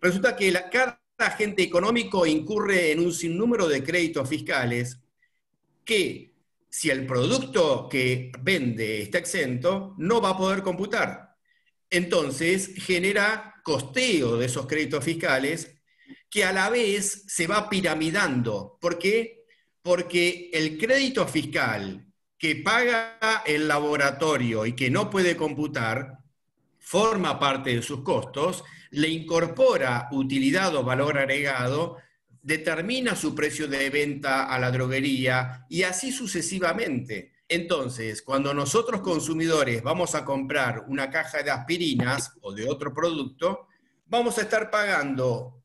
resulta que cada agente económico incurre en un sinnúmero de créditos fiscales que si el producto que vende está exento, no va a poder computar. Entonces genera costeo de esos créditos fiscales que a la vez se va piramidando. ¿Por qué? Porque el crédito fiscal que paga el laboratorio y que no puede computar, forma parte de sus costos, le incorpora utilidad o valor agregado, determina su precio de venta a la droguería y así sucesivamente. Entonces, cuando nosotros consumidores vamos a comprar una caja de aspirinas o de otro producto, vamos a estar pagando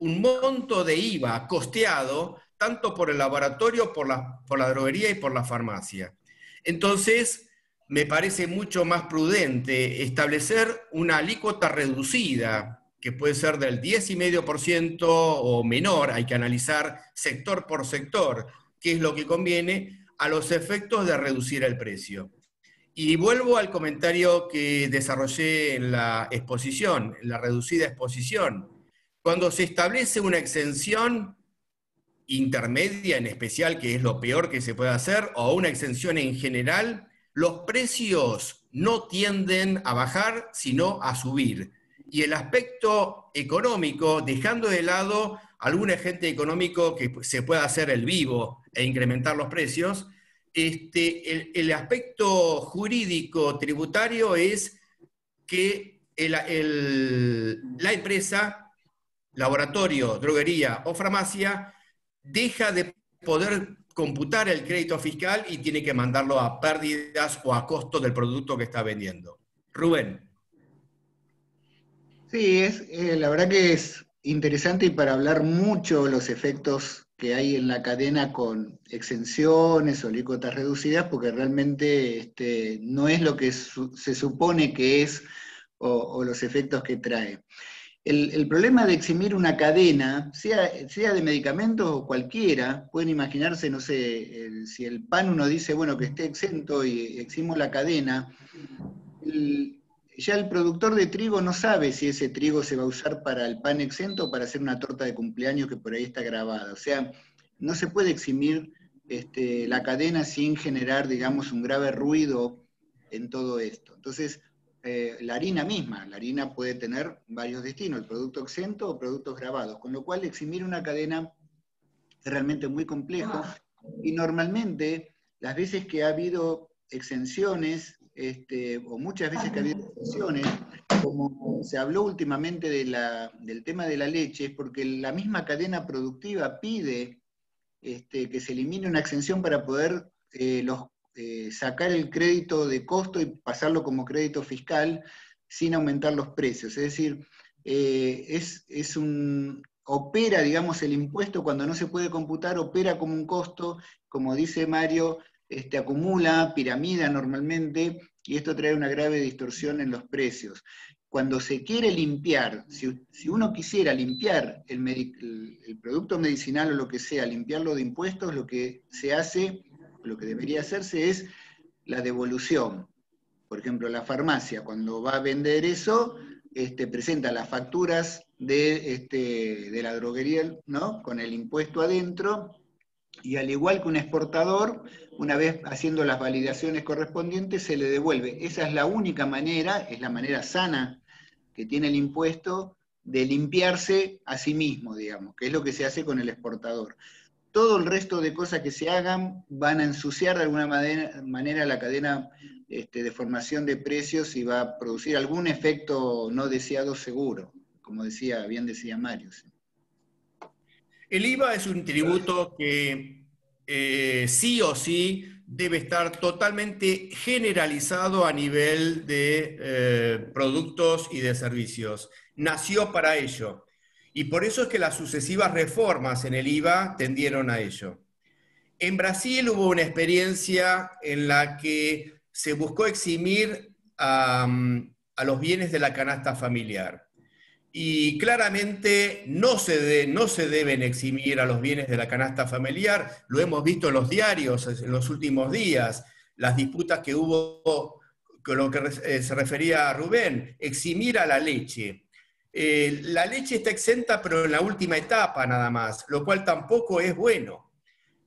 un monto de IVA costeado tanto por el laboratorio, por la, por la droguería y por la farmacia. Entonces, me parece mucho más prudente establecer una alícuota reducida, que puede ser del 10,5% o menor, hay que analizar sector por sector, qué es lo que conviene, a los efectos de reducir el precio. Y vuelvo al comentario que desarrollé en la exposición, en la reducida exposición. Cuando se establece una exención, intermedia en especial, que es lo peor que se puede hacer, o una exención en general, los precios no tienden a bajar, sino a subir. Y el aspecto económico, dejando de lado algún agente económico que se pueda hacer el vivo e incrementar los precios, este, el, aspecto jurídico tributario es que la empresa, laboratorio, droguería o farmacia deja de poder computar el crédito fiscal y tiene que mandarlo a pérdidas o a costo del producto que está vendiendo. Rubén. Sí, es, eh, la verdad que es interesante y para hablar mucho los efectos que hay en la cadena con exenciones o alícuotas reducidas, porque realmente este, no es lo que se supone que es o, los efectos que trae. El, problema de eximir una cadena, sea, sea de medicamentos o cualquiera, pueden imaginarse, no sé, si el pan uno dice, bueno, que esté exento y eximo la cadena, ya el productor de trigo no sabe si ese trigo se va a usar para el pan exento o para hacer una torta de cumpleaños que por ahí está grabada. O sea, no se puede eximir este, la cadena sin generar, digamos, un grave ruido en todo esto. Entonces, eh, la harina misma. La harina puede tener varios destinos, el producto exento o productos grabados, con lo cual eximir una cadena es realmente muy complejo y normalmente las veces que ha habido exenciones, este, o muchas veces que ha habido exenciones, como se habló últimamente del tema de la leche, es porque la misma cadena productiva pide este, que se elimine una exención para poder eh, los eh, sacar el crédito de costo y pasarlo como crédito fiscal sin aumentar los precios. Es decir, eh, es, un, opera, digamos, el impuesto cuando no se puede computar, opera como un costo, como dice Mario, este, acumula, piramida normalmente, y esto trae una grave distorsión en los precios. Cuando se quiere limpiar, si, uno quisiera limpiar el, el, producto medicinal o lo que sea, limpiarlo de impuestos, lo que se hace lo que debería hacerse es la devolución. Por ejemplo, la farmacia, cuando va a vender eso, este, presenta las facturas de, este, de la droguería, ¿no? Con el impuesto adentro, y al igual que un exportador, una vez haciendo las validaciones correspondientes, se le devuelve. Esa es la única manera, es la manera sana que tiene el impuesto de limpiarse a sí mismo, digamos, que es lo que se hace con el exportador todo el resto de cosas que se hagan van a ensuciar de alguna manera, la cadena este, de formación de precios y va a producir algún efecto no deseado seguro, como decía, bien decía Mario. El IVA es un tributo que eh, sí o sí debe estar totalmente generalizado a nivel de eh, productos y de servicios. Nació para ello. Y por eso es que las sucesivas reformas en el IVA tendieron a ello. En Brasil hubo una experiencia en la que se buscó eximir a, los bienes de la canasta familiar. Y claramente no se, no se deben eximir a los bienes de la canasta familiar. Lo hemos visto en los diarios en los últimos días, las disputas que hubo con lo que eh, se refería a Rubén, eximir a la leche. Eh, la leche está exenta, pero en la última etapa nada más, lo cual tampoco es bueno.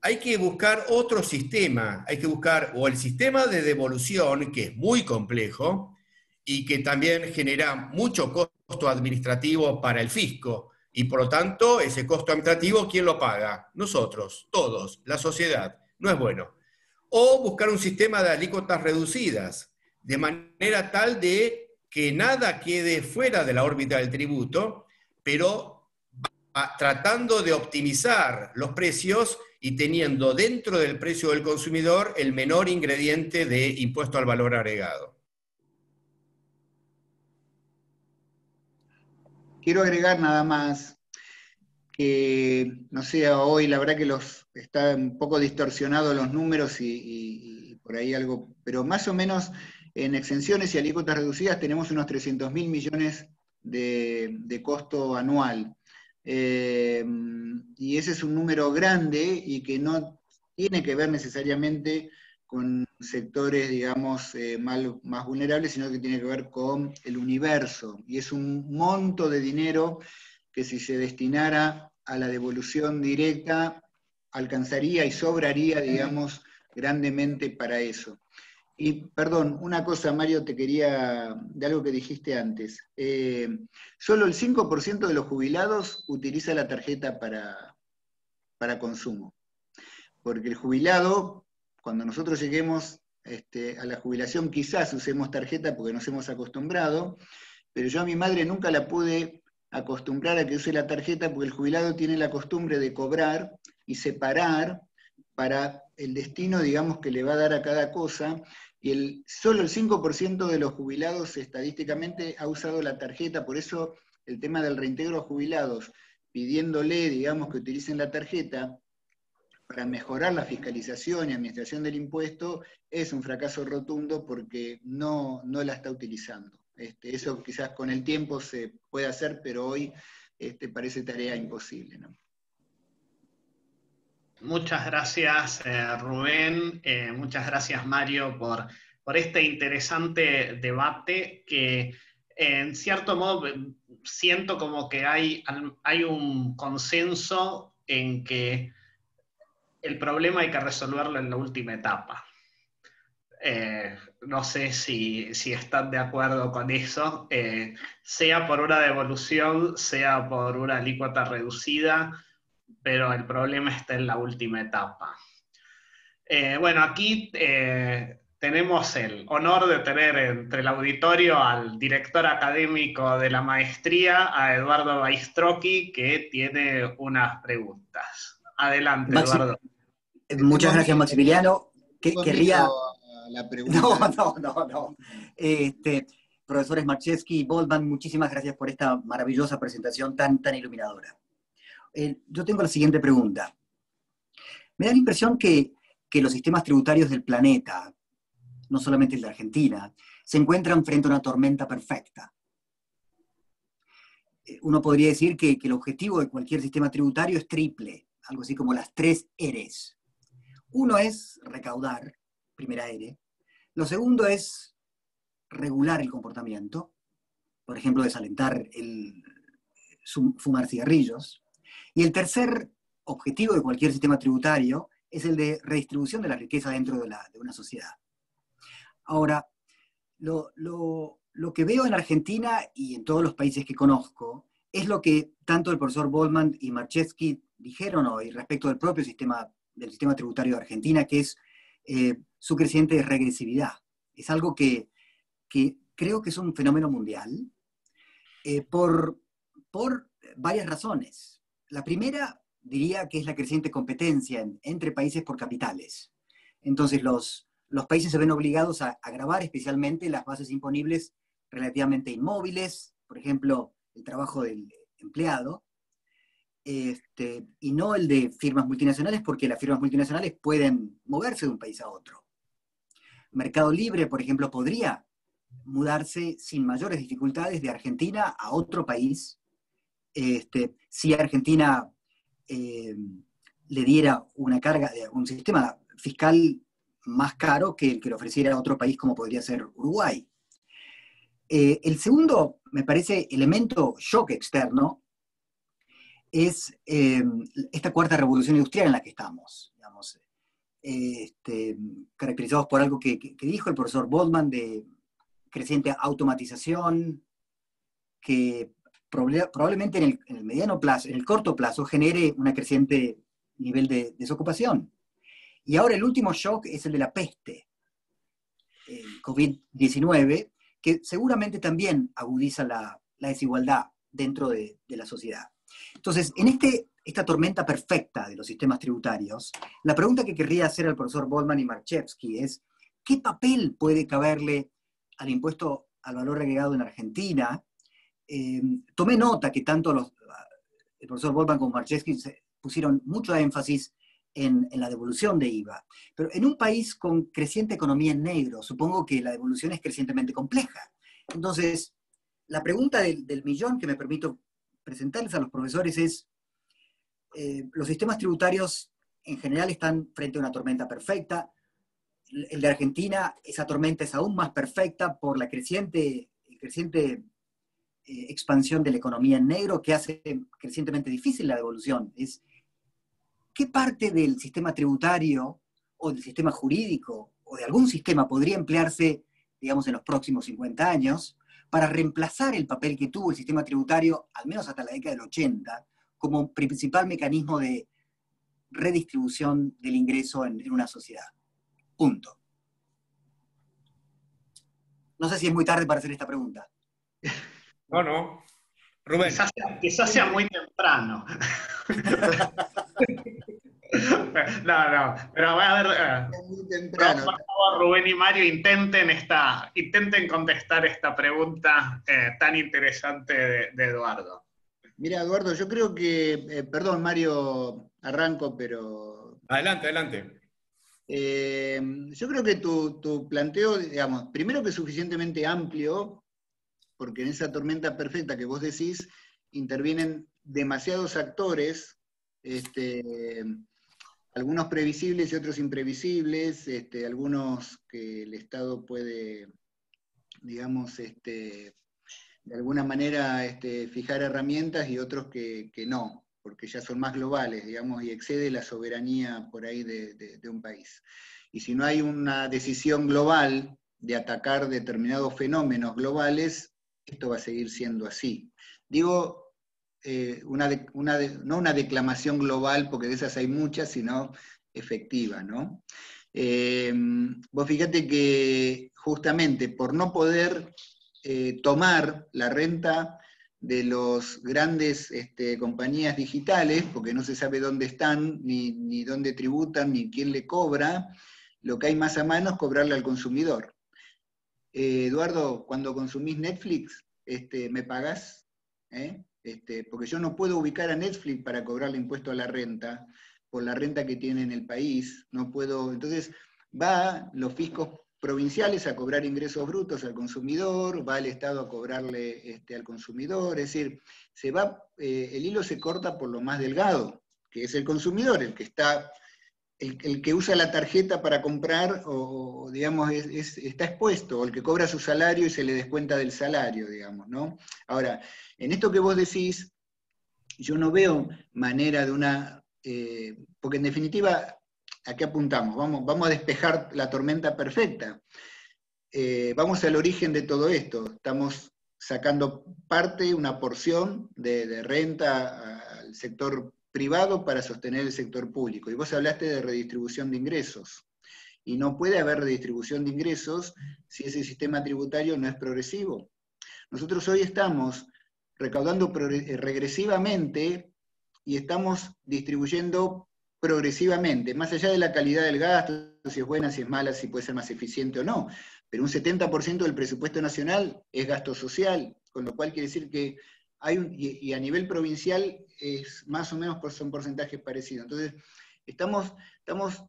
Hay que buscar otro sistema, hay que buscar o el sistema de devolución, que es muy complejo y que también genera mucho costo administrativo para el fisco, y por lo tanto ese costo administrativo, ¿quién lo paga? Nosotros, todos, la sociedad. No es bueno. O buscar un sistema de alícuotas reducidas, de manera tal de que nada quede fuera de la órbita del tributo, pero tratando de optimizar los precios y teniendo dentro del precio del consumidor el menor ingrediente de impuesto al valor agregado. Quiero agregar nada más que, no sé, hoy la verdad que los está un poco distorsionados los números y por ahí algo, pero más o menos en exenciones y alícuotas reducidas tenemos unos 300 mil millones de, costo anual. Eh, y ese es un número grande y que no tiene que ver necesariamente con sectores, digamos, eh, más vulnerables, sino que tiene que ver con el universo. Y es un monto de dinero que si se destinara a la devolución directa, alcanzaría y sobraría, digamos, grandemente para eso. Y perdón, una cosa, Mario, te quería, de algo que dijiste antes. Eh, solo el 5% de los jubilados utiliza la tarjeta para, para consumo. Porque el jubilado, cuando nosotros lleguemos este, a la jubilación, quizás usemos tarjeta porque nos hemos acostumbrado, pero yo a mi madre nunca la pude acostumbrar a que use la tarjeta porque el jubilado tiene la costumbre de cobrar y separar para el destino, digamos, que le va a dar a cada cosa, y el, solo el 5% de los jubilados estadísticamente ha usado la tarjeta, por eso el tema del reintegro a jubilados, pidiéndole, digamos, que utilicen la tarjeta para mejorar la fiscalización y administración del impuesto, es un fracaso rotundo porque no, no la está utilizando. Este, eso quizás con el tiempo se puede hacer, pero hoy este, parece tarea imposible. Muchas gracias, eh, Rubén. Eh, muchas gracias, Mario, por, por este interesante debate que en cierto modo siento como que hay, hay un consenso en que el problema hay que resolverlo en la última etapa. Eh, no sé si, están de acuerdo con eso, sea por una devolución, sea por una alícuota reducida, pero el problema está en la última etapa. Eh, bueno, aquí tenemos el honor de tener entre el auditorio al director académico de la maestría, a Eduardo Baistrocchi, que tiene unas preguntas. Adelante, Eduardo. Muchas gracias, Maximiliano. Que, querría... La pregunta. No, no, no, no. Este, profesores Marcheski y Boldman, muchísimas gracias por esta maravillosa presentación tan, tan iluminadora. Eh, yo tengo la siguiente pregunta. Me da la impresión que, que los sistemas tributarios del planeta, no solamente el de Argentina, se encuentran frente a una tormenta perfecta. Eh, uno podría decir que, que, el objetivo de cualquier sistema tributario es triple, algo así como las tres R's. Uno es recaudar, primera R. Lo segundo es regular el comportamiento, por ejemplo, desalentar el fumar cigarrillos. Y el tercer objetivo de cualquier sistema tributario es el de redistribución de la riqueza dentro de, una sociedad. Ahora, lo, que veo en Argentina y en todos los países que conozco es lo que tanto el profesor Goldman y Marchesky dijeron hoy respecto del propio sistema del sistema tributario de Argentina, que es eh, su creciente regresividad. Es algo que, creo que es un fenómeno mundial eh, por, por varias razones. La primera diría que es la creciente competencia entre países por capitales. Entonces los, países se ven obligados a, a grabar especialmente las bases imponibles relativamente inmóviles, por ejemplo, el trabajo del empleado, este, y no el de firmas multinacionales, porque las firmas multinacionales pueden moverse de un país a otro. Mercado Libre, por ejemplo, podría mudarse sin mayores dificultades de Argentina a otro país este, si Argentina eh, le diera una carga, un sistema fiscal más caro que el que le ofreciera a otro país como podría ser Uruguay. Eh, el segundo, me parece, elemento shock externo es eh, esta cuarta revolución industrial en la que estamos, este, caracterizados por algo que, dijo el profesor Bodman de creciente automatización, que probablemente en el, mediano plazo, en el corto plazo, genere un creciente nivel de desocupación. Y ahora el último shock es el de la peste, el COVID-19, que seguramente también agudiza la, desigualdad dentro de la sociedad. Entonces, en este, esta tormenta perfecta de los sistemas tributarios, la pregunta que querría hacer al profesor Goldman y Marchevsky es, ¿qué papel puede caberle al impuesto al valor agregado en Argentina? Eh, tomé nota que tanto el profesor Goldman como Marchevsky pusieron mucho énfasis en, la devolución de IVA. Pero en un país con creciente economía en negro, supongo que la devolución es crecientemente compleja. Entonces, la pregunta del, del millón que me permito presentarles a los profesores es, eh, los sistemas tributarios en general están frente a una tormenta perfecta. El de Argentina, esa tormenta es aún más perfecta por la creciente, creciente eh, expansión de la economía en negro que hace crecientemente difícil la devolución. Es, ¿Qué parte del sistema tributario o del sistema jurídico o de algún sistema podría emplearse, digamos, en los próximos 50 años para reemplazar el papel que tuvo el sistema tributario, al menos hasta la década del 80, como principal mecanismo de redistribución del ingreso en, una sociedad. Punto. No sé si es muy tarde para hacer esta pregunta. No, no. Rubén. Quizás sea, muy temprano. No, no, pero a ver. Eh, por favor, Rubén y Mario, intenten, esta, intenten contestar esta pregunta eh, tan interesante de, Eduardo. Mira, Eduardo, yo creo que. Eh, perdón, Mario, arranco, pero. Adelante, adelante. yo creo que tu, tu, planteo, digamos, primero que es suficientemente amplio porque en esa tormenta perfecta que vos decís, intervienen demasiados actores, este, algunos previsibles y otros imprevisibles, este, algunos que el Estado puede, digamos, este, de alguna manera fijar herramientas y otros que, no, porque ya son más globales, digamos, y excede la soberanía por ahí de, un país. Y si no hay una decisión global de atacar determinados fenómenos globales, esto va a seguir siendo así. Digo, eh, una, no una declamación global, porque de esas hay muchas, sino efectiva, ¿no? Eh, vos fíjate que justamente por no poder eh, tomar la renta de los grandes este, compañías digitales, porque no se sabe dónde están, ni, dónde tributan, ni quién le cobra, lo que hay más a mano es cobrarle al consumidor. Eh, Eduardo, cuando consumís Netflix, este, ¿me pagás? ¿Eh? Este, porque yo no puedo ubicar a Netflix para cobrarle impuesto a la renta, por la renta que tiene en el país, no puedo, entonces va los fiscos provinciales a cobrar ingresos brutos al consumidor, va el Estado a cobrarle este, al consumidor, es decir, se va, eh, el hilo se corta por lo más delgado, que es el consumidor, el que está, el, que usa la tarjeta para comprar, o, digamos, está expuesto, o el que cobra su salario y se le descuenta del salario, digamos, ¿no? Ahora, en esto que vos decís, yo no veo manera de una, eh, porque en definitiva ¿A qué apuntamos? Vamos, vamos a despejar la tormenta perfecta. Eh, vamos al origen de todo esto. Estamos sacando parte, una porción de, renta al sector privado para sostener el sector público. Y vos hablaste de redistribución de ingresos. Y no puede haber redistribución de ingresos si ese sistema tributario no es progresivo. Nosotros hoy estamos recaudando regresivamente y estamos distribuyendo progresivamente, más allá de la calidad del gasto, si es buena, si es mala, si puede ser más eficiente o no. Pero un 70% del presupuesto nacional es gasto social, con lo cual quiere decir que y, a nivel provincial es más o menos son porcentajes parecidos. Entonces, estamos, estamos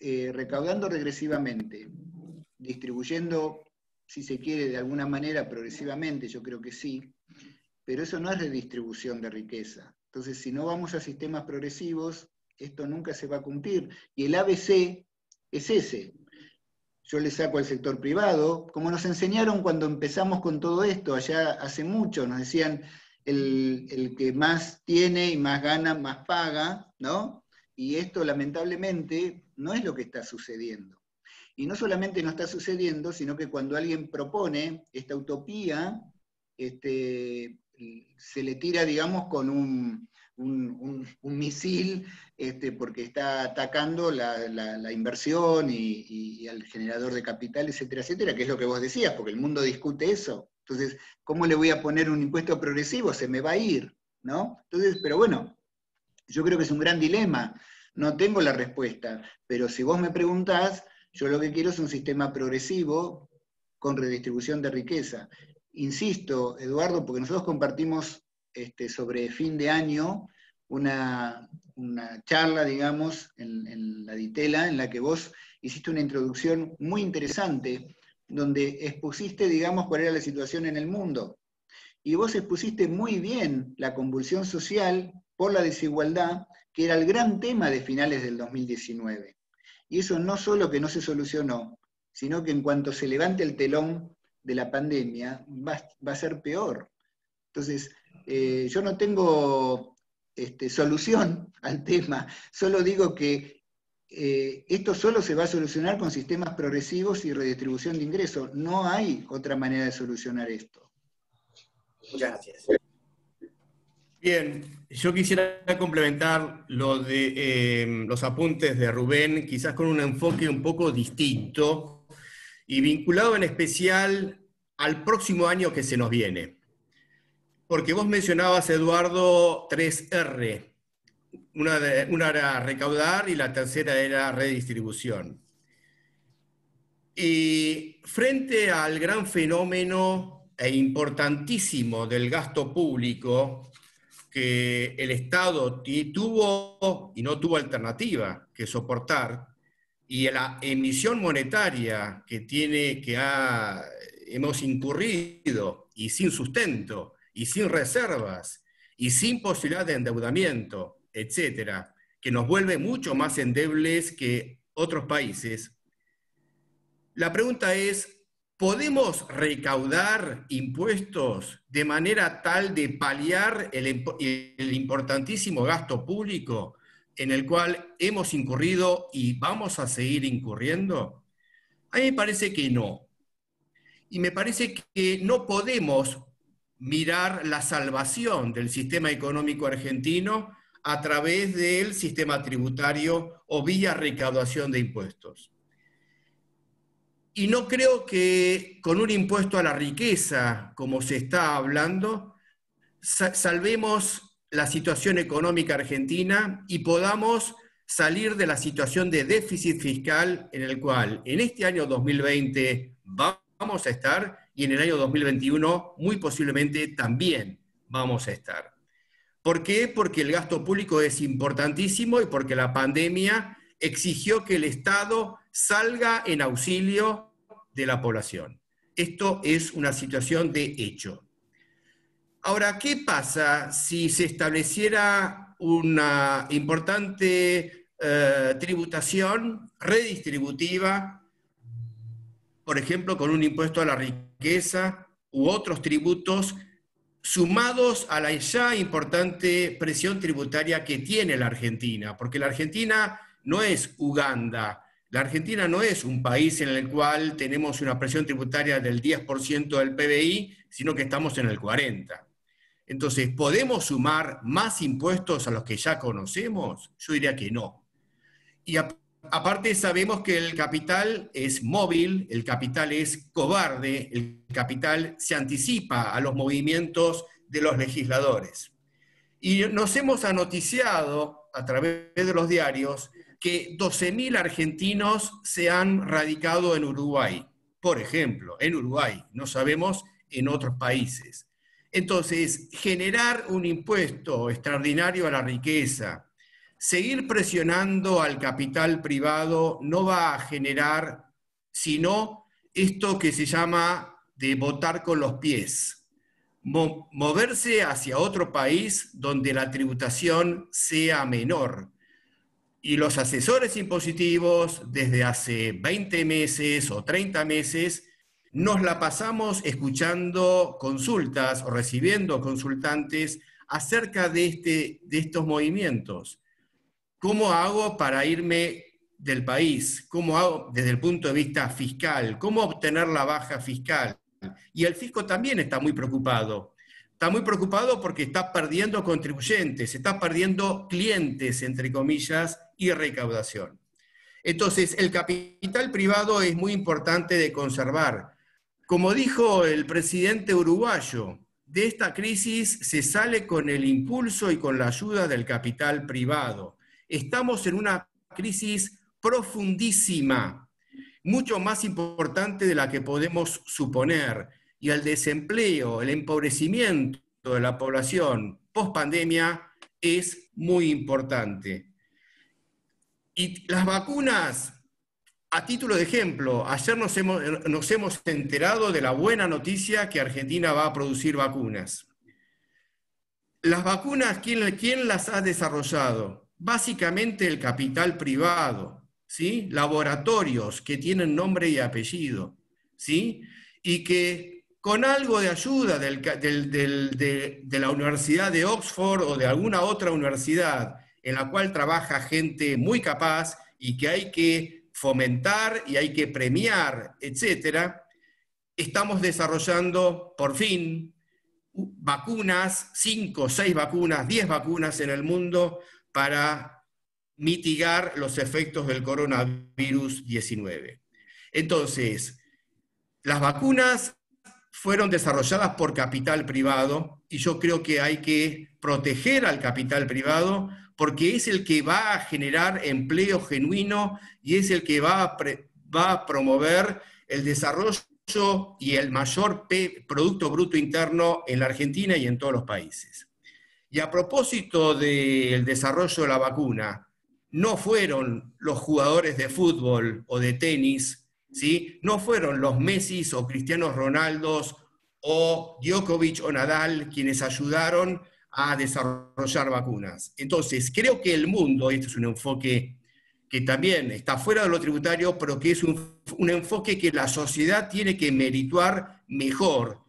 eh, recaudando regresivamente, distribuyendo, si se quiere, de alguna manera progresivamente, yo creo que sí, pero eso no es redistribución de riqueza. Entonces, si no vamos a sistemas progresivos, esto nunca se va a cumplir. Y el ABC es ese. Yo le saco al sector privado, como nos enseñaron cuando empezamos con todo esto, allá hace mucho, nos decían, el, que más tiene y más gana, más paga, ¿no? Y esto lamentablemente no es lo que está sucediendo. Y no solamente no está sucediendo, sino que cuando alguien propone esta utopía, este, se le tira, digamos, con un, un, misil este, porque está atacando la, inversión y, al generador de capital, etcétera, etcétera, que es lo que vos decías, porque el mundo discute eso. Entonces, ¿cómo le voy a poner un impuesto progresivo? Se me va a ir, ¿no? Entonces, pero bueno, yo creo que es un gran dilema. No tengo la respuesta, pero si vos me preguntás, yo lo que quiero es un sistema progresivo con redistribución de riqueza. Insisto, Eduardo, porque nosotros compartimos este, sobre fin de año una, charla, digamos, en, la Ditela, en la que vos hiciste una introducción muy interesante, donde expusiste, digamos, cuál era la situación en el mundo. Y vos expusiste muy bien la convulsión social por la desigualdad, que era el gran tema de finales del 2019. Y eso no solo que no se solucionó, sino que en cuanto se levante el telón de la pandemia, va, va a ser peor. Entonces, eh, yo no tengo este, solución al tema, solo digo que eh, esto solo se va a solucionar con sistemas progresivos y redistribución de ingresos. No hay otra manera de solucionar esto. Muchas gracias. Bien, yo quisiera complementar lo de eh, los apuntes de Rubén, quizás con un enfoque un poco distinto y vinculado en especial al próximo año que se nos viene. Porque vos mencionabas, Eduardo, 3R. Una, una era recaudar y la tercera era redistribución. Y frente al gran fenómeno e importantísimo del gasto público, que el Estado tuvo y no tuvo alternativa que soportar, y la emisión monetaria que tiene, que ha hemos incurrido y sin sustento y sin reservas y sin posibilidad de endeudamiento, etcétera, que nos vuelve mucho más endebles que otros países, la pregunta es, ¿podemos recaudar impuestos de manera tal de paliar el, el importantísimo gasto público en el cual hemos incurrido y vamos a seguir incurriendo? A mí me parece que no. Y me parece que no podemos mirar la salvación del sistema económico argentino a través del sistema tributario o vía recaudación de impuestos. Y no creo que con un impuesto a la riqueza, como se está hablando, salvemos la situación económica argentina y podamos salir de la situación de déficit fiscal en el cual en este año 2020 vamos a estar y en el año 2021 muy posiblemente también vamos a estar. ¿Por qué? Porque el gasto público es importantísimo y porque la pandemia exigió que el Estado salga en auxilio de la población. Esto es una situación de hecho. Ahora, ¿qué pasa si se estableciera una importante eh, tributación redistributiva, por ejemplo, con un impuesto a la riqueza u otros tributos sumados a la ya importante presión tributaria que tiene la Argentina, porque la Argentina no es Uganda, la Argentina no es un país en el cual tenemos una presión tributaria del 10% del PBI, sino que estamos en el 40%. Entonces, ¿podemos sumar más impuestos a los que ya conocemos? Yo diría que no. Y aparte sabemos que el capital es móvil, el capital es cobarde, el capital se anticipa a los movimientos de los legisladores. Y nos hemos anoticiado a través de los diarios que 12.000 argentinos se han radicado en Uruguay, por ejemplo, en Uruguay, no sabemos en otros países. Entonces, generar un impuesto extraordinario a la riqueza, seguir presionando al capital privado no va a generar sino esto que se llama de votar con los pies, moverse hacia otro país donde la tributación sea menor, y los asesores impositivos, desde hace 20 meses o 30 meses, nos la pasamos escuchando consultas o recibiendo consultantes acerca de, este, de estos movimientos. ¿Cómo hago para irme del país? ¿Cómo hago desde el punto de vista fiscal? ¿Cómo obtener la baja fiscal? Y el fisco también está muy preocupado. Está muy preocupado porque está perdiendo contribuyentes, está perdiendo clientes, entre comillas, y recaudación. Entonces, el capital privado es muy importante de conservar. Como dijo el presidente uruguayo, de esta crisis se sale con el impulso y con la ayuda del capital privado. Estamos en una crisis profundísima, mucho más importante de la que podemos suponer, y el desempleo, el empobrecimiento de la población post pandemia es muy importante. Y las vacunas, a título de ejemplo, ayer nos hemos, enterado de la buena noticia que Argentina va a producir vacunas. Las vacunas, ¿quién, quién las ha desarrollado? Básicamente el capital privado, ¿sí? Laboratorios que tienen nombre y apellido, ¿sí? Y que con algo de ayuda de, de la Universidad de Oxford o de alguna otra universidad en la cual trabaja gente muy capaz y que hay que fomentar y hay que premiar, etcétera, estamos desarrollando por fin vacunas, cinco, seis vacunas, diez vacunas en el mundo para mitigar los efectos del coronavirus 19. Entonces, las vacunas fueron desarrolladas por capital privado y yo creo que hay que proteger al capital privado porque es el que va a generar empleo genuino y es el que va a, va a promover el desarrollo y el mayor Producto Bruto Interno en la Argentina y en todos los países. Y a propósito del desarrollo de la vacuna, no fueron los jugadores de fútbol o de tenis ¿sí? No fueron los Messi o Cristianos Ronaldos o Djokovic o Nadal quienes ayudaron a desarrollar vacunas. Entonces, creo que el mundo, este es un enfoque que también está fuera de lo tributario, pero que es un, un enfoque que la sociedad tiene que merituar mejor.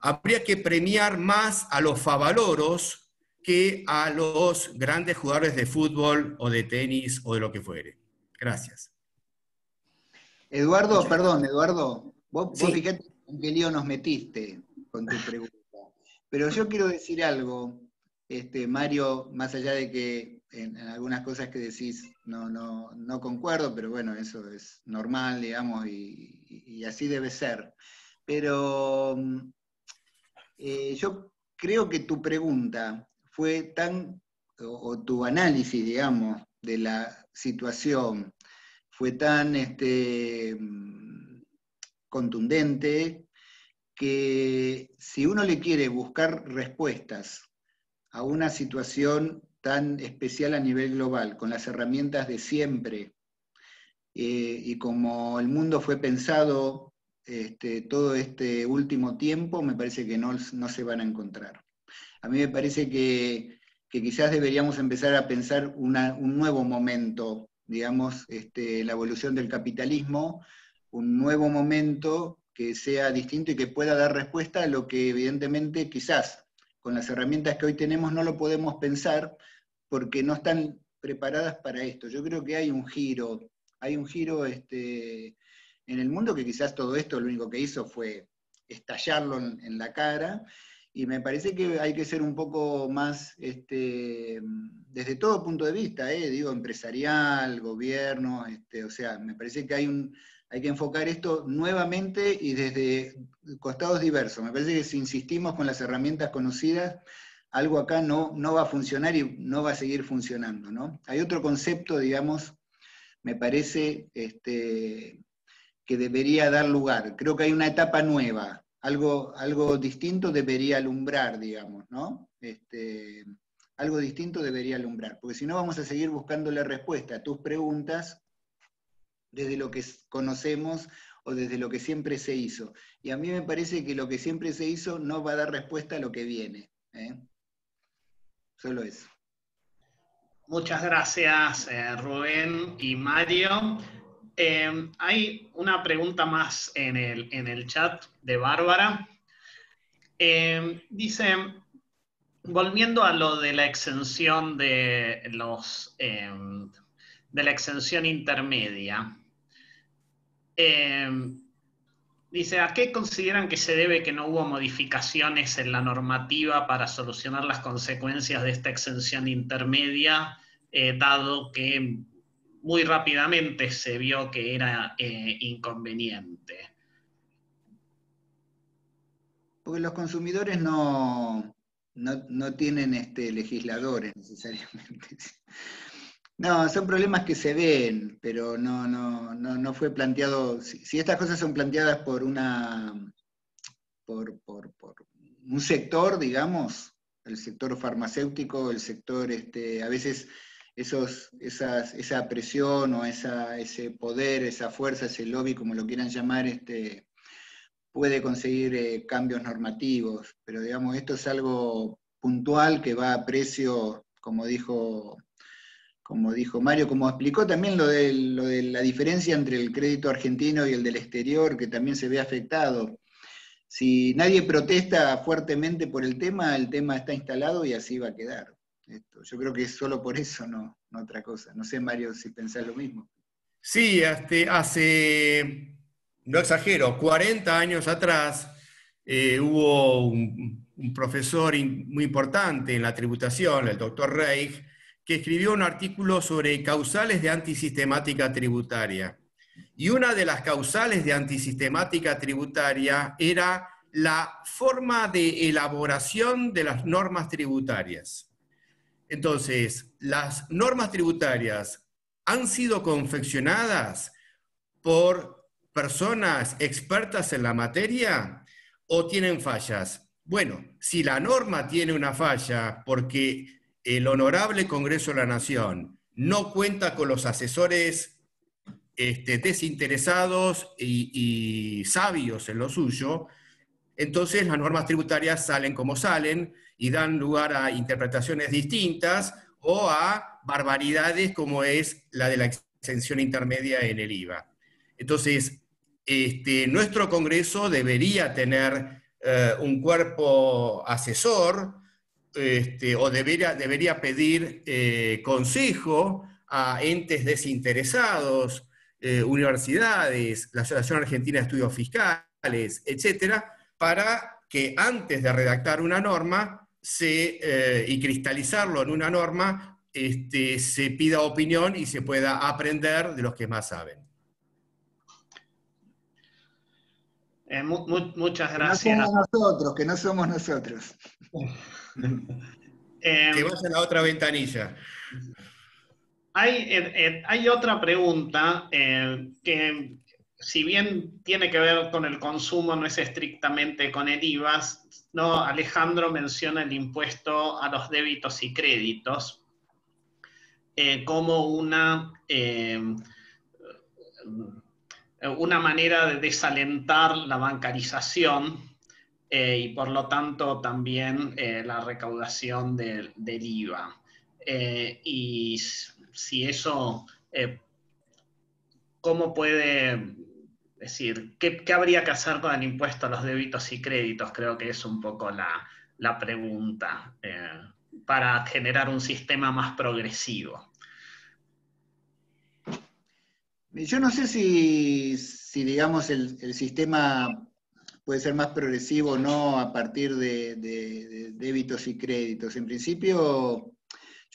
Habría que premiar más a los favaloros que a los grandes jugadores de fútbol o de tenis o de lo que fuere. Gracias. Eduardo, perdón, Eduardo, vos, fíjate en qué lío nos metiste con tu pregunta. Pero yo quiero decir algo, este, Mario, más allá de que en, algunas cosas que decís no, no, no, concuerdo, pero bueno, eso es normal, digamos, y, así debe ser. Pero eh, yo creo que tu pregunta fue tan, o tu análisis, digamos, de la situación fue tan este, contundente que si uno le quiere buscar respuestas a una situación tan especial a nivel global, con las herramientas de siempre, eh, y como el mundo fue pensado este, todo este último tiempo, me parece que no, se van a encontrar. A mí me parece que, quizás deberíamos empezar a pensar un nuevo momento digamos, este, la evolución del capitalismo, un nuevo momento que sea distinto y que pueda dar respuesta a lo que evidentemente quizás con las herramientas que hoy tenemos no lo podemos pensar porque no están preparadas para esto. Yo creo que hay un giro, hay un giro este, en el mundo que quizás todo esto lo único que hizo fue estallarlo en la cara y me parece que hay que ser un poco más, este, desde todo punto de vista, eh, digo, empresarial, gobierno, este, o sea, me parece que hay, un, hay que enfocar esto nuevamente y desde costados diversos. Me parece que si insistimos con las herramientas conocidas, algo acá no, no va a funcionar y no va a seguir funcionando. ¿no? Hay otro concepto, digamos, me parece este, que debería dar lugar. Creo que hay una etapa nueva algo, algo distinto debería alumbrar, digamos, ¿no? Este, algo distinto debería alumbrar, porque si no vamos a seguir buscando la respuesta a tus preguntas desde lo que conocemos o desde lo que siempre se hizo. Y a mí me parece que lo que siempre se hizo no va a dar respuesta a lo que viene. ¿eh? Solo eso. Muchas gracias, eh, Rubén y Mario. Em, hay una pregunta más en el, chat de Bárbara. Em, dice, volviendo a lo de la exención de los em, de la exención intermedia. dice, ¿a qué consideran que se debe que no hubo modificaciones en la normativa para solucionar las consecuencias de esta exención intermedia, eh, dado que muy rápidamente se vio que era eh, inconveniente. Porque los consumidores no, no, tienen este, legisladores necesariamente. No, son problemas que se ven, pero no, no, no, fue planteado. Si, estas cosas son planteadas por una por, por, un sector, digamos, el sector farmacéutico, el sector, este, a veces esos, esa presión o ese poder, esa fuerza, ese lobby, como lo quieran llamar, este, puede conseguir eh, cambios normativos, pero digamos, esto es algo puntual que va a precio, como dijo, como dijo Mario, como explicó también lo de, lo de la diferencia entre el crédito argentino y el del exterior, que también se ve afectado. Si nadie protesta fuertemente por el tema, el tema está instalado y así va a quedar. Yo creo que es solo por eso, no, otra cosa. No sé, Mario, si pensás lo mismo. Sí, este, hace, no exagero, 40 años atrás eh, hubo un, profesor muy importante en la tributación, el doctor Reich, que escribió un artículo sobre causales de antisistemática tributaria. Y una de las causales de antisistemática tributaria era la forma de elaboración de las normas tributarias. Entonces, las normas tributarias han sido confeccionadas por personas expertas en la materia o tienen fallas. Bueno, si la norma tiene una falla porque el Honorable Congreso de la Nación no cuenta con los asesores este, desinteresados y, sabios en lo suyo, entonces las normas tributarias salen como salen y dan lugar a interpretaciones distintas o a barbaridades como es la de la exención intermedia en el IVA. Entonces, este, nuestro Congreso debería tener eh, un cuerpo asesor este, o debería, debería pedir eh, consejo a entes desinteresados, eh, universidades, la Asociación Argentina de Estudios Fiscales, etcétera, para que antes de redactar una norma y cristalizarlo en una norma, este, se pida opinión y se pueda aprender de los que más saben. Eh, muchas gracias. no somos nosotros, que no somos nosotros. eh, que a la otra ventanilla. Hay, eh, eh, hay otra pregunta que, si bien tiene que ver con el consumo, no es estrictamente con el IVA. No, Alejandro menciona el impuesto a los débitos y créditos como una una manera de desalentar la bancarización eh, y por lo tanto también eh, la recaudación del, IVA. Eh, y si eso, ¿cómo puede decir, ¿qué, habría que hacer con el impuesto a los débitos y créditos? Creo que es un poco la, la pregunta para generar un sistema más progresivo. Yo no sé si, digamos, el, sistema puede ser más progresivo o no a partir de, débitos y créditos. En principio,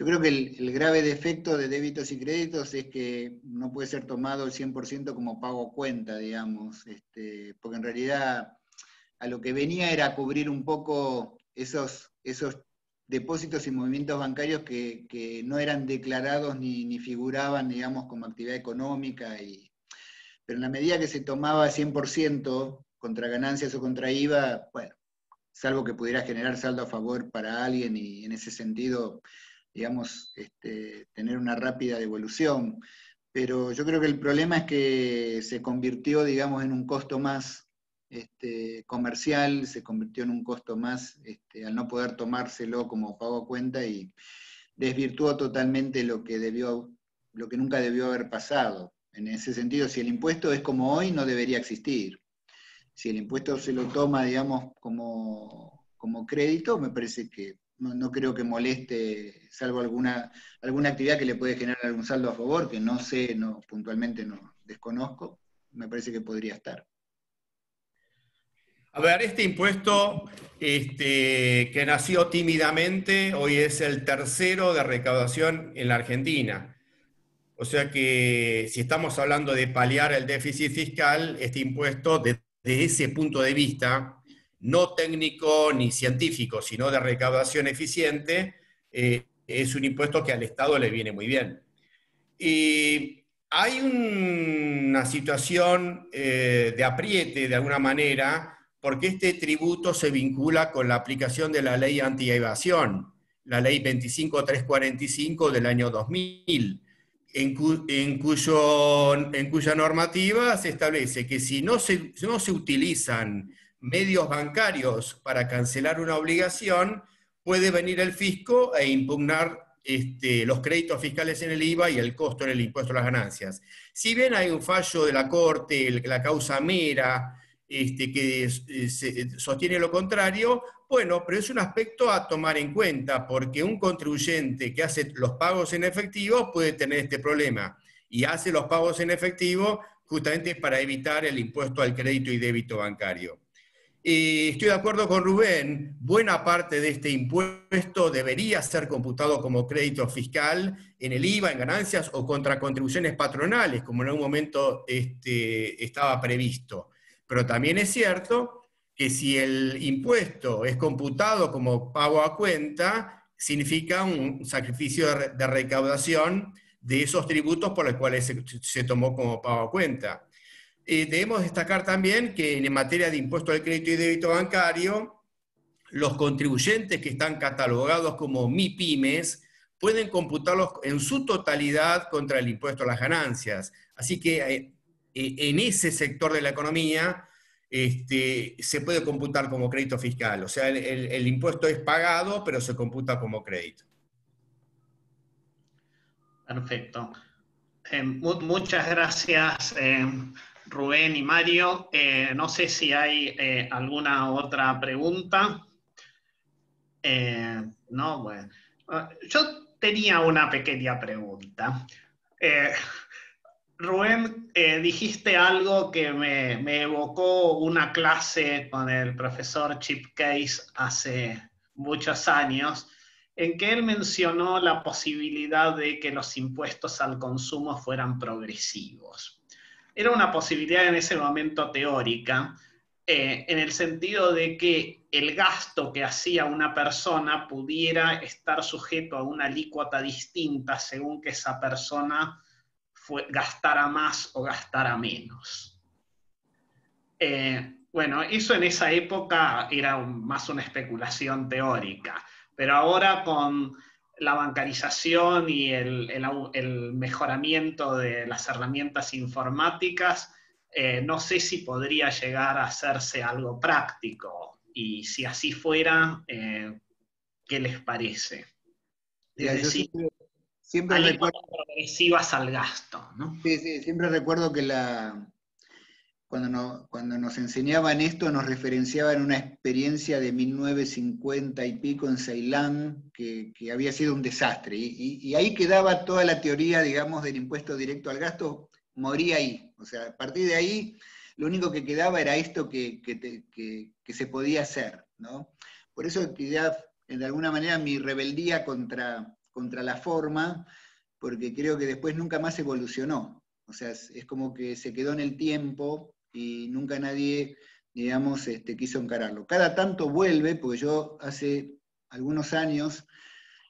yo creo que el, grave defecto de débitos y créditos es que no puede ser tomado el 100% como pago cuenta, digamos, este, porque en realidad a lo que venía era cubrir un poco esos, esos depósitos y movimientos bancarios que, no eran declarados ni, figuraban, digamos, como actividad económica. Y, pero en la medida que se tomaba 100% contra ganancias o contra IVA, bueno, salvo que pudiera generar saldo a favor para alguien y en ese sentido, digamos, este, tener una rápida devolución. Pero yo creo que el problema es que se convirtió, digamos, en un costo más este, comercial, se convirtió en un costo más este, al no poder tomárselo como pago a cuenta y desvirtuó totalmente lo que, debió, lo que nunca debió haber pasado. En ese sentido, si el impuesto es como hoy, no debería existir. Si el impuesto se lo toma, digamos, como, como crédito, me parece que no, creo que moleste, salvo alguna, alguna actividad que le puede generar algún saldo a favor, que no sé, no, puntualmente no desconozco, me parece que podría estar. A ver, este impuesto este, que nació tímidamente, hoy es el tercero de recaudación en la Argentina. O sea que si estamos hablando de paliar el déficit fiscal, este impuesto desde ese punto de vista, no técnico ni científico, sino de recaudación eficiente, eh, es un impuesto que al Estado le viene muy bien. Y hay una situación eh, de apriete, de alguna manera, porque este tributo se vincula con la aplicación de la ley anti-evasión, la ley 25345 del año 2000, en, cuyo, en, cuya normativa se establece que si no se, no se utilizan medios bancarios para cancelar una obligación, puede venir el fisco e impugnar este, los créditos fiscales en el IVA y el costo en el impuesto a las ganancias. Si bien hay un fallo de la Corte, la causa mera, este, que eh, sostiene lo contrario, bueno, pero es un aspecto a tomar en cuenta, porque un contribuyente que hace los pagos en efectivo puede tener este problema, y hace los pagos en efectivo justamente para evitar el impuesto al crédito y débito bancario. Estoy de acuerdo con Rubén, buena parte de este impuesto debería ser computado como crédito fiscal en el IVA, en ganancias o contra contribuciones patronales, como en algún momento este, estaba previsto. Pero también es cierto que si el impuesto es computado como pago a cuenta, significa un sacrificio de, recaudación de esos tributos por los cuales se, tomó como pago a cuenta. Eh, debemos destacar también que en materia de impuesto al crédito y débito bancario, los contribuyentes que están catalogados como MIPIMES pueden computarlos en su totalidad contra el impuesto a las ganancias. Así que eh, eh, en ese sector de la economía este, se puede computar como crédito fiscal. O sea, el, impuesto es pagado, pero se computa como crédito. Perfecto. Muchas gracias, Rubén y Mario. no sé si hay alguna otra pregunta. no, bueno. Yo tenía una pequeña pregunta. Eh, Rubén, eh, dijiste algo que me, evocó una clase con el profesor Chip Case hace muchos años, en que él mencionó la posibilidad de que los impuestos al consumo fueran progresivos. Era una posibilidad en ese momento teórica, eh, en el sentido de que el gasto que hacía una persona pudiera estar sujeto a una alícuota distinta según que esa persona gastara más o gastara menos. Eh, bueno, eso en esa época era más una especulación teórica, pero ahora con la bancarización y el mejoramiento de las herramientas informáticas, eh, no sé si podría llegar a hacerse algo práctico. Y si así fuera, eh, ¿qué les parece? siempre, recuerdo progresivas al gasto, ¿no? Sí, sí, siempre recuerdo que la, cuando, nos enseñaban esto nos referenciaban una experiencia de 1950 y pico en Ceilán que, había sido un desastre. y, ahí quedaba toda la teoría, digamos, del impuesto directo al gasto moría ahí. O sea, a partir de ahí, lo único que quedaba era esto que, se podía hacer, ¿no? Por eso de alguna manera, mi rebeldía contra, contra la forma, porque creo que después nunca más evolucionó. O sea, es, como que se quedó en el tiempo y nunca nadie, digamos, este, quiso encararlo. Cada tanto vuelve, porque yo hace algunos años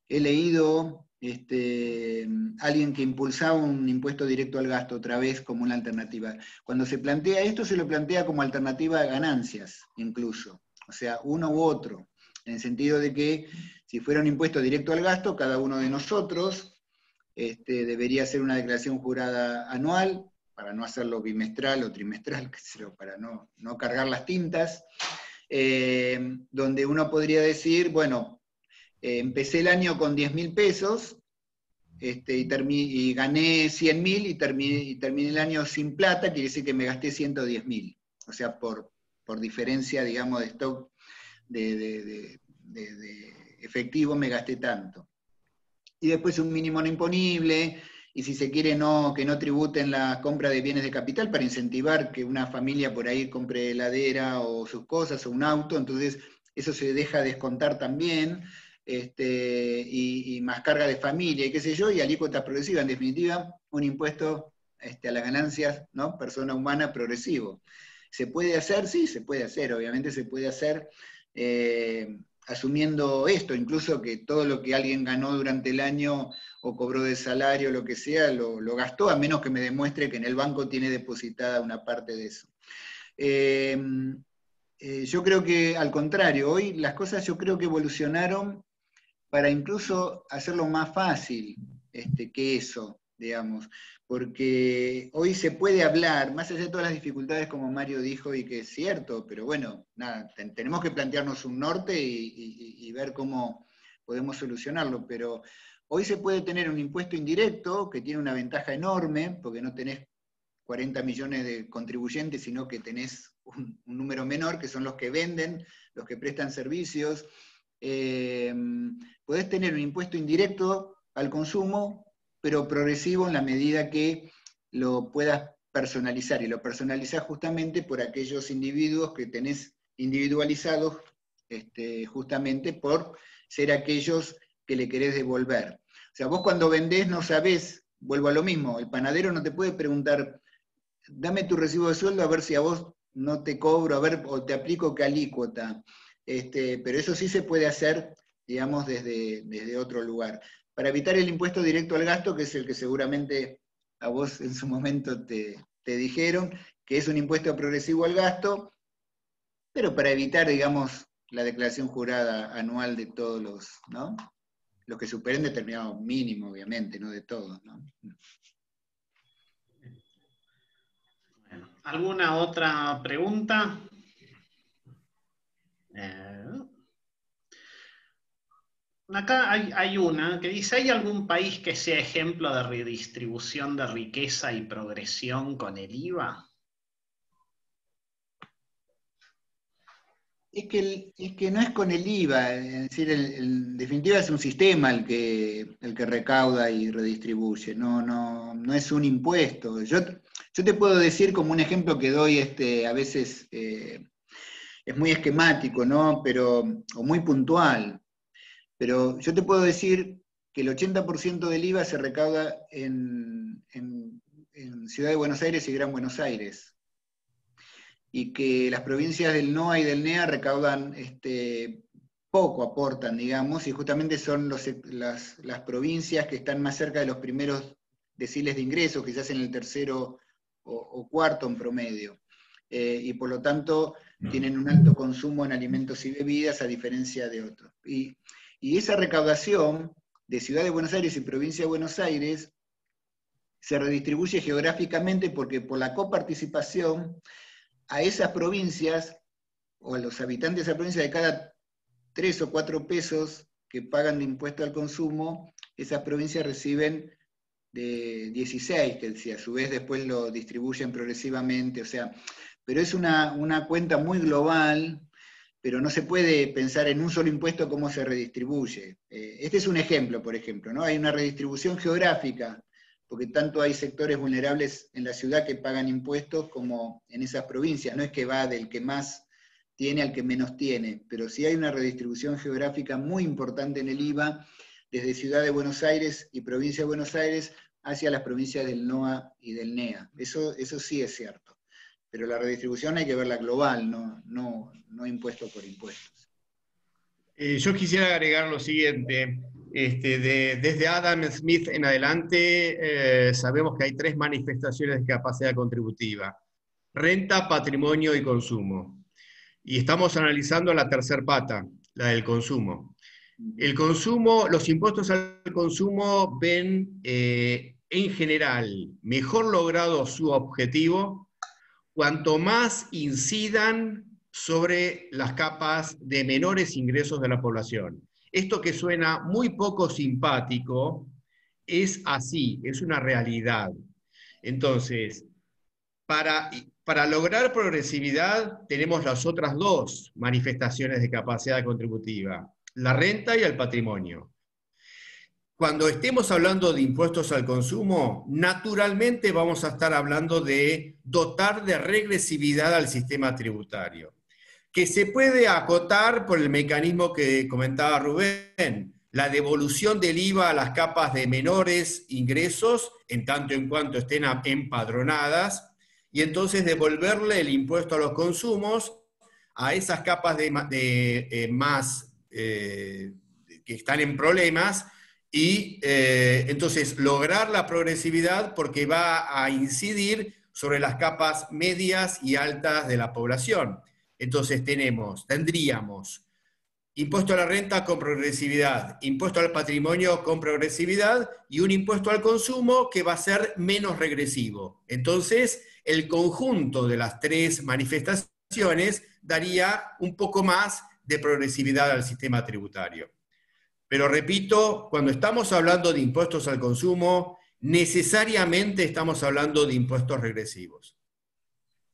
he leído este, alguien que impulsaba un impuesto directo al gasto otra vez como una alternativa. Cuando se plantea esto, se lo plantea como alternativa a ganancias, incluso. O sea, uno u otro. En el sentido de que si fuera un impuesto directo al gasto, cada uno de nosotros este, debería hacer una declaración jurada anual, para no hacerlo bimestral o trimestral, para no, cargar las tintas, eh, donde uno podría decir, bueno, eh, empecé el año con 10 mil pesos este, y, gané 100 mil y terminé, el año sin plata, quiere decir que me gasté 110 mil. O sea, por, por diferencia, digamos, de stock de, efectivo me gasté tanto. Y después un mínimo no imponible, y si se quiere que no tributen la compra de bienes de capital para incentivar que una familia por ahí compre heladera o sus cosas o un auto, entonces eso se deja descontar también este, y, más carga de familia y qué sé yo, y alícuotas progresivas, en definitiva, un impuesto este, a las ganancias, ¿no? Persona humana progresivo. ¿Se puede hacer? Sí, se puede hacer, obviamente se puede hacer eh, asumiendo esto, incluso que todo lo que alguien ganó durante el año o cobró de salario, lo que sea, lo, gastó, a menos que me demuestre que en el banco tiene depositada una parte de eso. Eh, eh, yo creo que al contrario, hoy las cosas yo creo que evolucionaron para incluso hacerlo más fácil este, que eso, digamos, porque hoy se puede hablar, más allá de todas las dificultades como Mario dijo y que es cierto, pero bueno, nada, tenemos que plantearnos un norte y, ver cómo podemos solucionarlo, pero hoy se puede tener un impuesto indirecto que tiene una ventaja enorme, porque no tenés 40 millones de contribuyentes, sino que tenés un número menor, que son los que venden, los que prestan servicios, eh, podés tener un impuesto indirecto al consumo, pero progresivo en la medida que lo puedas personalizar, y lo personalizás justamente por aquellos individuos que tenés individualizados este, justamente por ser aquellos que le querés devolver. O sea, vos cuando vendés no sabés, vuelvo a lo mismo, el panadero no te puede preguntar, dame tu recibo de sueldo a ver si a vos no te cobro, a ver, o te aplico qué alícuota. Este, pero eso sí se puede hacer, digamos, desde, desde otro lugar. Para evitar el impuesto directo al gasto, que es el que seguramente a vos en su momento te, dijeron, que es un impuesto progresivo al gasto, pero para evitar, digamos, la declaración jurada anual de todos los, ¿no? los que superen determinado mínimo, obviamente, no de todos. ¿no? ¿Alguna otra pregunta? Eh, acá hay, una que dice, ¿hay algún país que sea ejemplo de redistribución de riqueza y progresión con el IVA? Es que, es que no es con el IVA, es decir, en definitiva es un sistema el que, el que recauda y redistribuye, no, no, no es un impuesto. Yo, yo te puedo decir como un ejemplo que doy este, a veces eh, es muy esquemático, ¿no? Pero, o muy puntual, pero yo te puedo decir que el 80% del IVA se recauda en, en, en Ciudad de Buenos Aires y Gran Buenos Aires y que las provincias del NOA y del NEA recaudan este, poco, aportan, digamos, y justamente son las, provincias que están más cerca de los primeros deciles de ingresos, quizás en el tercero o, cuarto en promedio. Eh, y por lo tanto tienen un alto consumo en alimentos y bebidas a diferencia de otros. Y, y esa recaudación de Ciudad de Buenos Aires y Provincia de Buenos Aires se redistribuye geográficamente porque por la coparticipación a esas provincias o a los habitantes de esa provincia de cada tres o cuatro pesos que pagan de impuesto al consumo, esas provincias reciben de 16, que a su vez después lo distribuyen progresivamente, o sea, pero es una, cuenta muy global, pero no se puede pensar en un solo impuesto cómo se redistribuye. Eh, este es un ejemplo, por ejemplo, ¿no? Hay una redistribución geográfica porque tanto hay sectores vulnerables en la ciudad que pagan impuestos como en esas provincias. No es que va del que más tiene al que menos tiene, pero sí hay una redistribución geográfica muy importante en el IVA desde Ciudad de Buenos Aires y Provincia de Buenos Aires hacia las provincias del NOA y del NEA. Eso, eso sí es cierto. Pero la redistribución hay que verla global, no, no, no impuesto por impuestos. Eh, yo quisiera agregar lo siguiente. Este, desde Adam Smith en adelante eh, sabemos que hay tres manifestaciones de capacidad contributiva. Renta, patrimonio y consumo. Y estamos analizando la tercera pata, la del consumo. El consumo, los impuestos al consumo ven eh, en general mejor logrado su objetivo cuanto más incidan sobre las capas de menores ingresos de la población. Esto que suena muy poco simpático es así, es una realidad. Entonces, para, para lograr progresividad tenemos las otras dos manifestaciones de capacidad contributiva, la renta y el patrimonio. Cuando estemos hablando de impuestos al consumo, naturalmente vamos a estar hablando de dotar de regresividad al sistema tributario que se puede acotar por el mecanismo que comentaba Rubén, la devolución del IVA a las capas de menores ingresos, en tanto en cuanto estén empadronadas, y entonces devolverle el impuesto a los consumos a esas capas de, eh, más eh, que están en problemas y eh, entonces lograr la progresividad porque va a incidir sobre las capas medias y altas de la población. Entonces tenemos, tendríamos impuesto a la renta con progresividad, impuesto al patrimonio con progresividad y un impuesto al consumo que va a ser menos regresivo. Entonces, el conjunto de las tres manifestaciones daría un poco más de progresividad al sistema tributario. Pero repito, cuando estamos hablando de impuestos al consumo, necesariamente estamos hablando de impuestos regresivos.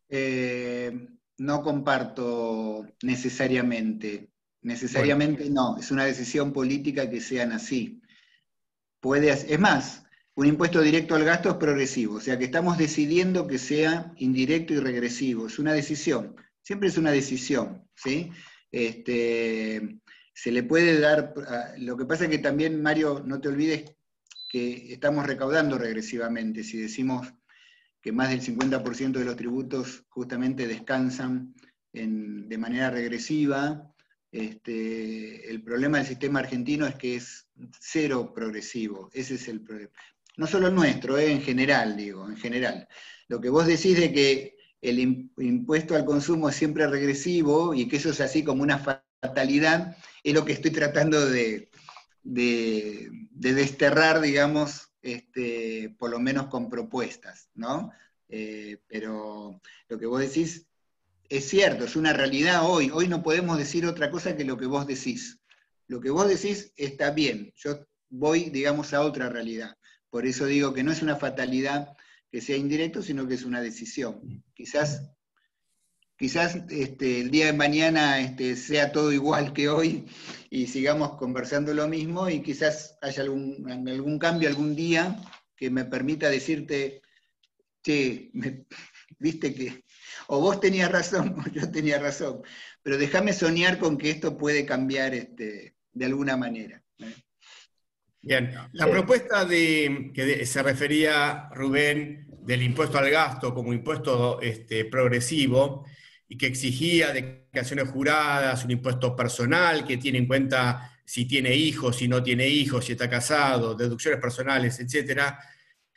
Eh, no comparto necesariamente. Necesariamente no, es una decisión política que sean así. Puede, es más, un impuesto directo al gasto es progresivo, o sea que estamos decidiendo que sea indirecto y regresivo, es una decisión, siempre es una decisión, ¿sí? Este, se le puede dar, lo que pasa es que también, Mario, no te olvides que estamos recaudando regresivamente, si decimos que más del 50% de los tributos justamente descansan de manera regresiva. Este, el problema del sistema argentino es que es cero progresivo, ese es el problema. No solo nuestro, eh, en general, digo, en general. Lo que vos decís de que el impuesto al consumo es siempre regresivo y que eso es así como una fatalidad, es lo que estoy tratando de, de, desterrar, digamos, este, por lo menos con propuestas, ¿no? Eh, pero lo que vos decís es cierto, es una realidad hoy. Hoy no podemos decir otra cosa que lo que vos decís. Lo que vos decís está bien. Yo voy, digamos, a otra realidad. Por eso digo que no es una fatalidad que sea indirecto, sino que es una decisión. Quizás, quizás este, el día de mañana este, sea todo igual que hoy y sigamos conversando lo mismo y quizás haya algún, algún cambio algún día que me permita decirte, che, viste que o vos tenías razón o yo tenía razón, pero déjame soñar con que esto puede cambiar este, de alguna manera. ¿eh? Bien, la propuesta de, que se refería Rubén del impuesto al gasto como impuesto este, progresivo y que exigía declaraciones juradas, un impuesto personal que tiene en cuenta si tiene hijos, si no tiene hijos, si está casado, deducciones personales, etc.,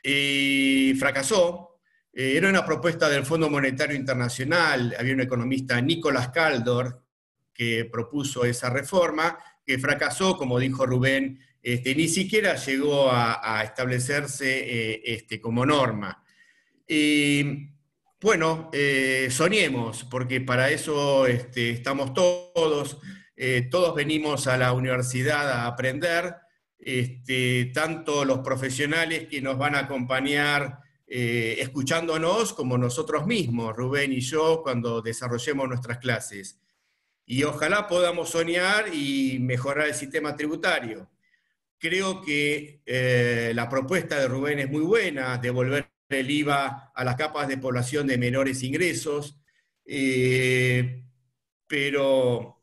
y fracasó. Eh, era una propuesta del Fondo Monetario Internacional, había un economista, Nicolás Caldor, que propuso esa reforma, que fracasó, como dijo Rubén, este, ni siquiera llegó a, establecerse eh, este, como norma. Bueno, eh, soñemos, porque para eso este, estamos todos, eh, todos venimos a la universidad a aprender, tanto los profesionales que nos van a acompañar escuchándonos como nosotros mismos, Rubén y yo, cuando desarrollemos nuestras clases. Y ojalá podamos soñar y mejorar el sistema tributario. Creo que eh, la propuesta de Rubén es muy buena, devolver el IVA a las capas de población de menores ingresos, eh, pero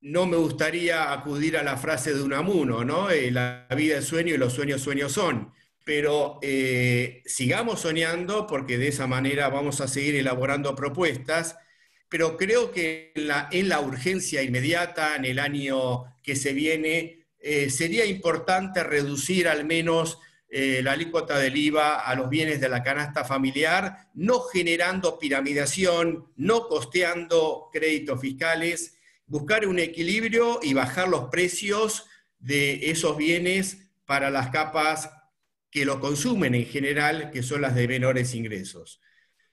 no me gustaría acudir a la frase de Unamuno, ¿no? Eh, la vida es sueño y los sueños sueños son. Pero sigamos soñando porque de esa manera vamos a seguir elaborando propuestas pero creo que en la, urgencia inmediata, en el año que se viene, eh, sería importante reducir al menos eh, la alícuota del IVA a los bienes de la canasta familiar, no generando piramidación, no costeando créditos fiscales, buscar un equilibrio y bajar los precios de esos bienes para las capas que lo consumen en general, que son las de menores ingresos.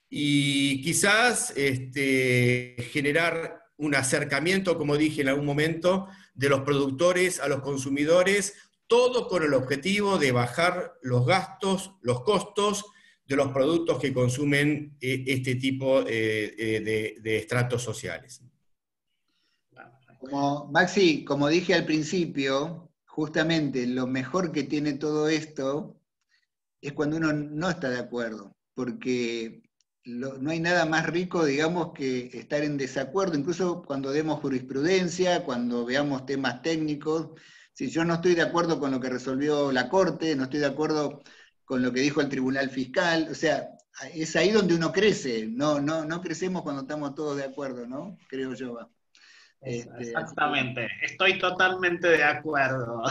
Y quizás este, generar un acercamiento, como dije en algún momento, de los productores a los consumidores, todo con el objetivo de bajar los gastos, los costos de los productos que consumen eh, este tipo eh, eh, de, estratos sociales. Como, Maxi, como dije al principio, justamente lo mejor que tiene todo esto es cuando uno no está de acuerdo, porque no hay nada más rico, digamos, que estar en desacuerdo, incluso cuando demos jurisprudencia, cuando veamos temas técnicos. Si yo no estoy de acuerdo con lo que resolvió la Corte, no estoy de acuerdo con lo que dijo el Tribunal Fiscal, o sea, es ahí donde uno crece, no, no, no crecemos cuando estamos todos de acuerdo, ¿no? Creo yo. Este, Exactamente, estoy totalmente de acuerdo,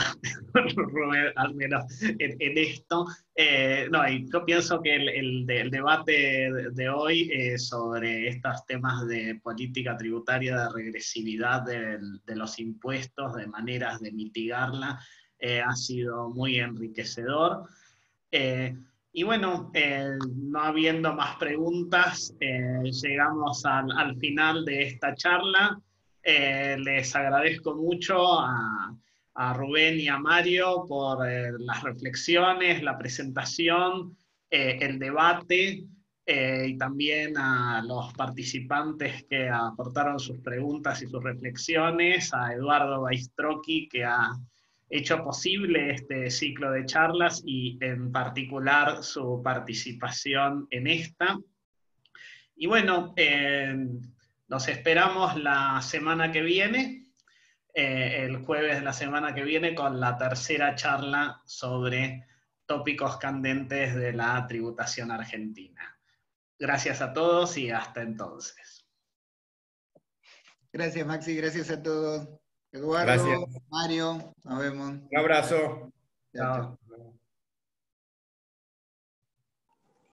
Rubén, al menos en, esto. Eh, no, y yo pienso que el, debate de, hoy eh, sobre estos temas de política tributaria, de regresividad de, los impuestos, de maneras de mitigarla, eh, ha sido muy enriquecedor. y bueno, no habiendo más preguntas, llegamos al final de esta charla. Eh, les agradezco mucho a, Rubén y a Mario por eh, las reflexiones, la presentación, eh, el debate y también a los participantes que aportaron sus preguntas y sus reflexiones, a Eduardo Baistroqui que ha hecho posible este ciclo de charlas y en particular su participación en esta. Y bueno, nos esperamos la semana que viene, eh, el jueves de la semana que viene, con la tercera charla sobre tópicos candentes de la tributación argentina. Gracias a todos y hasta entonces. Gracias, Maxi. Gracias a todos. Eduardo, Mario, nos vemos. Un abrazo. Chao.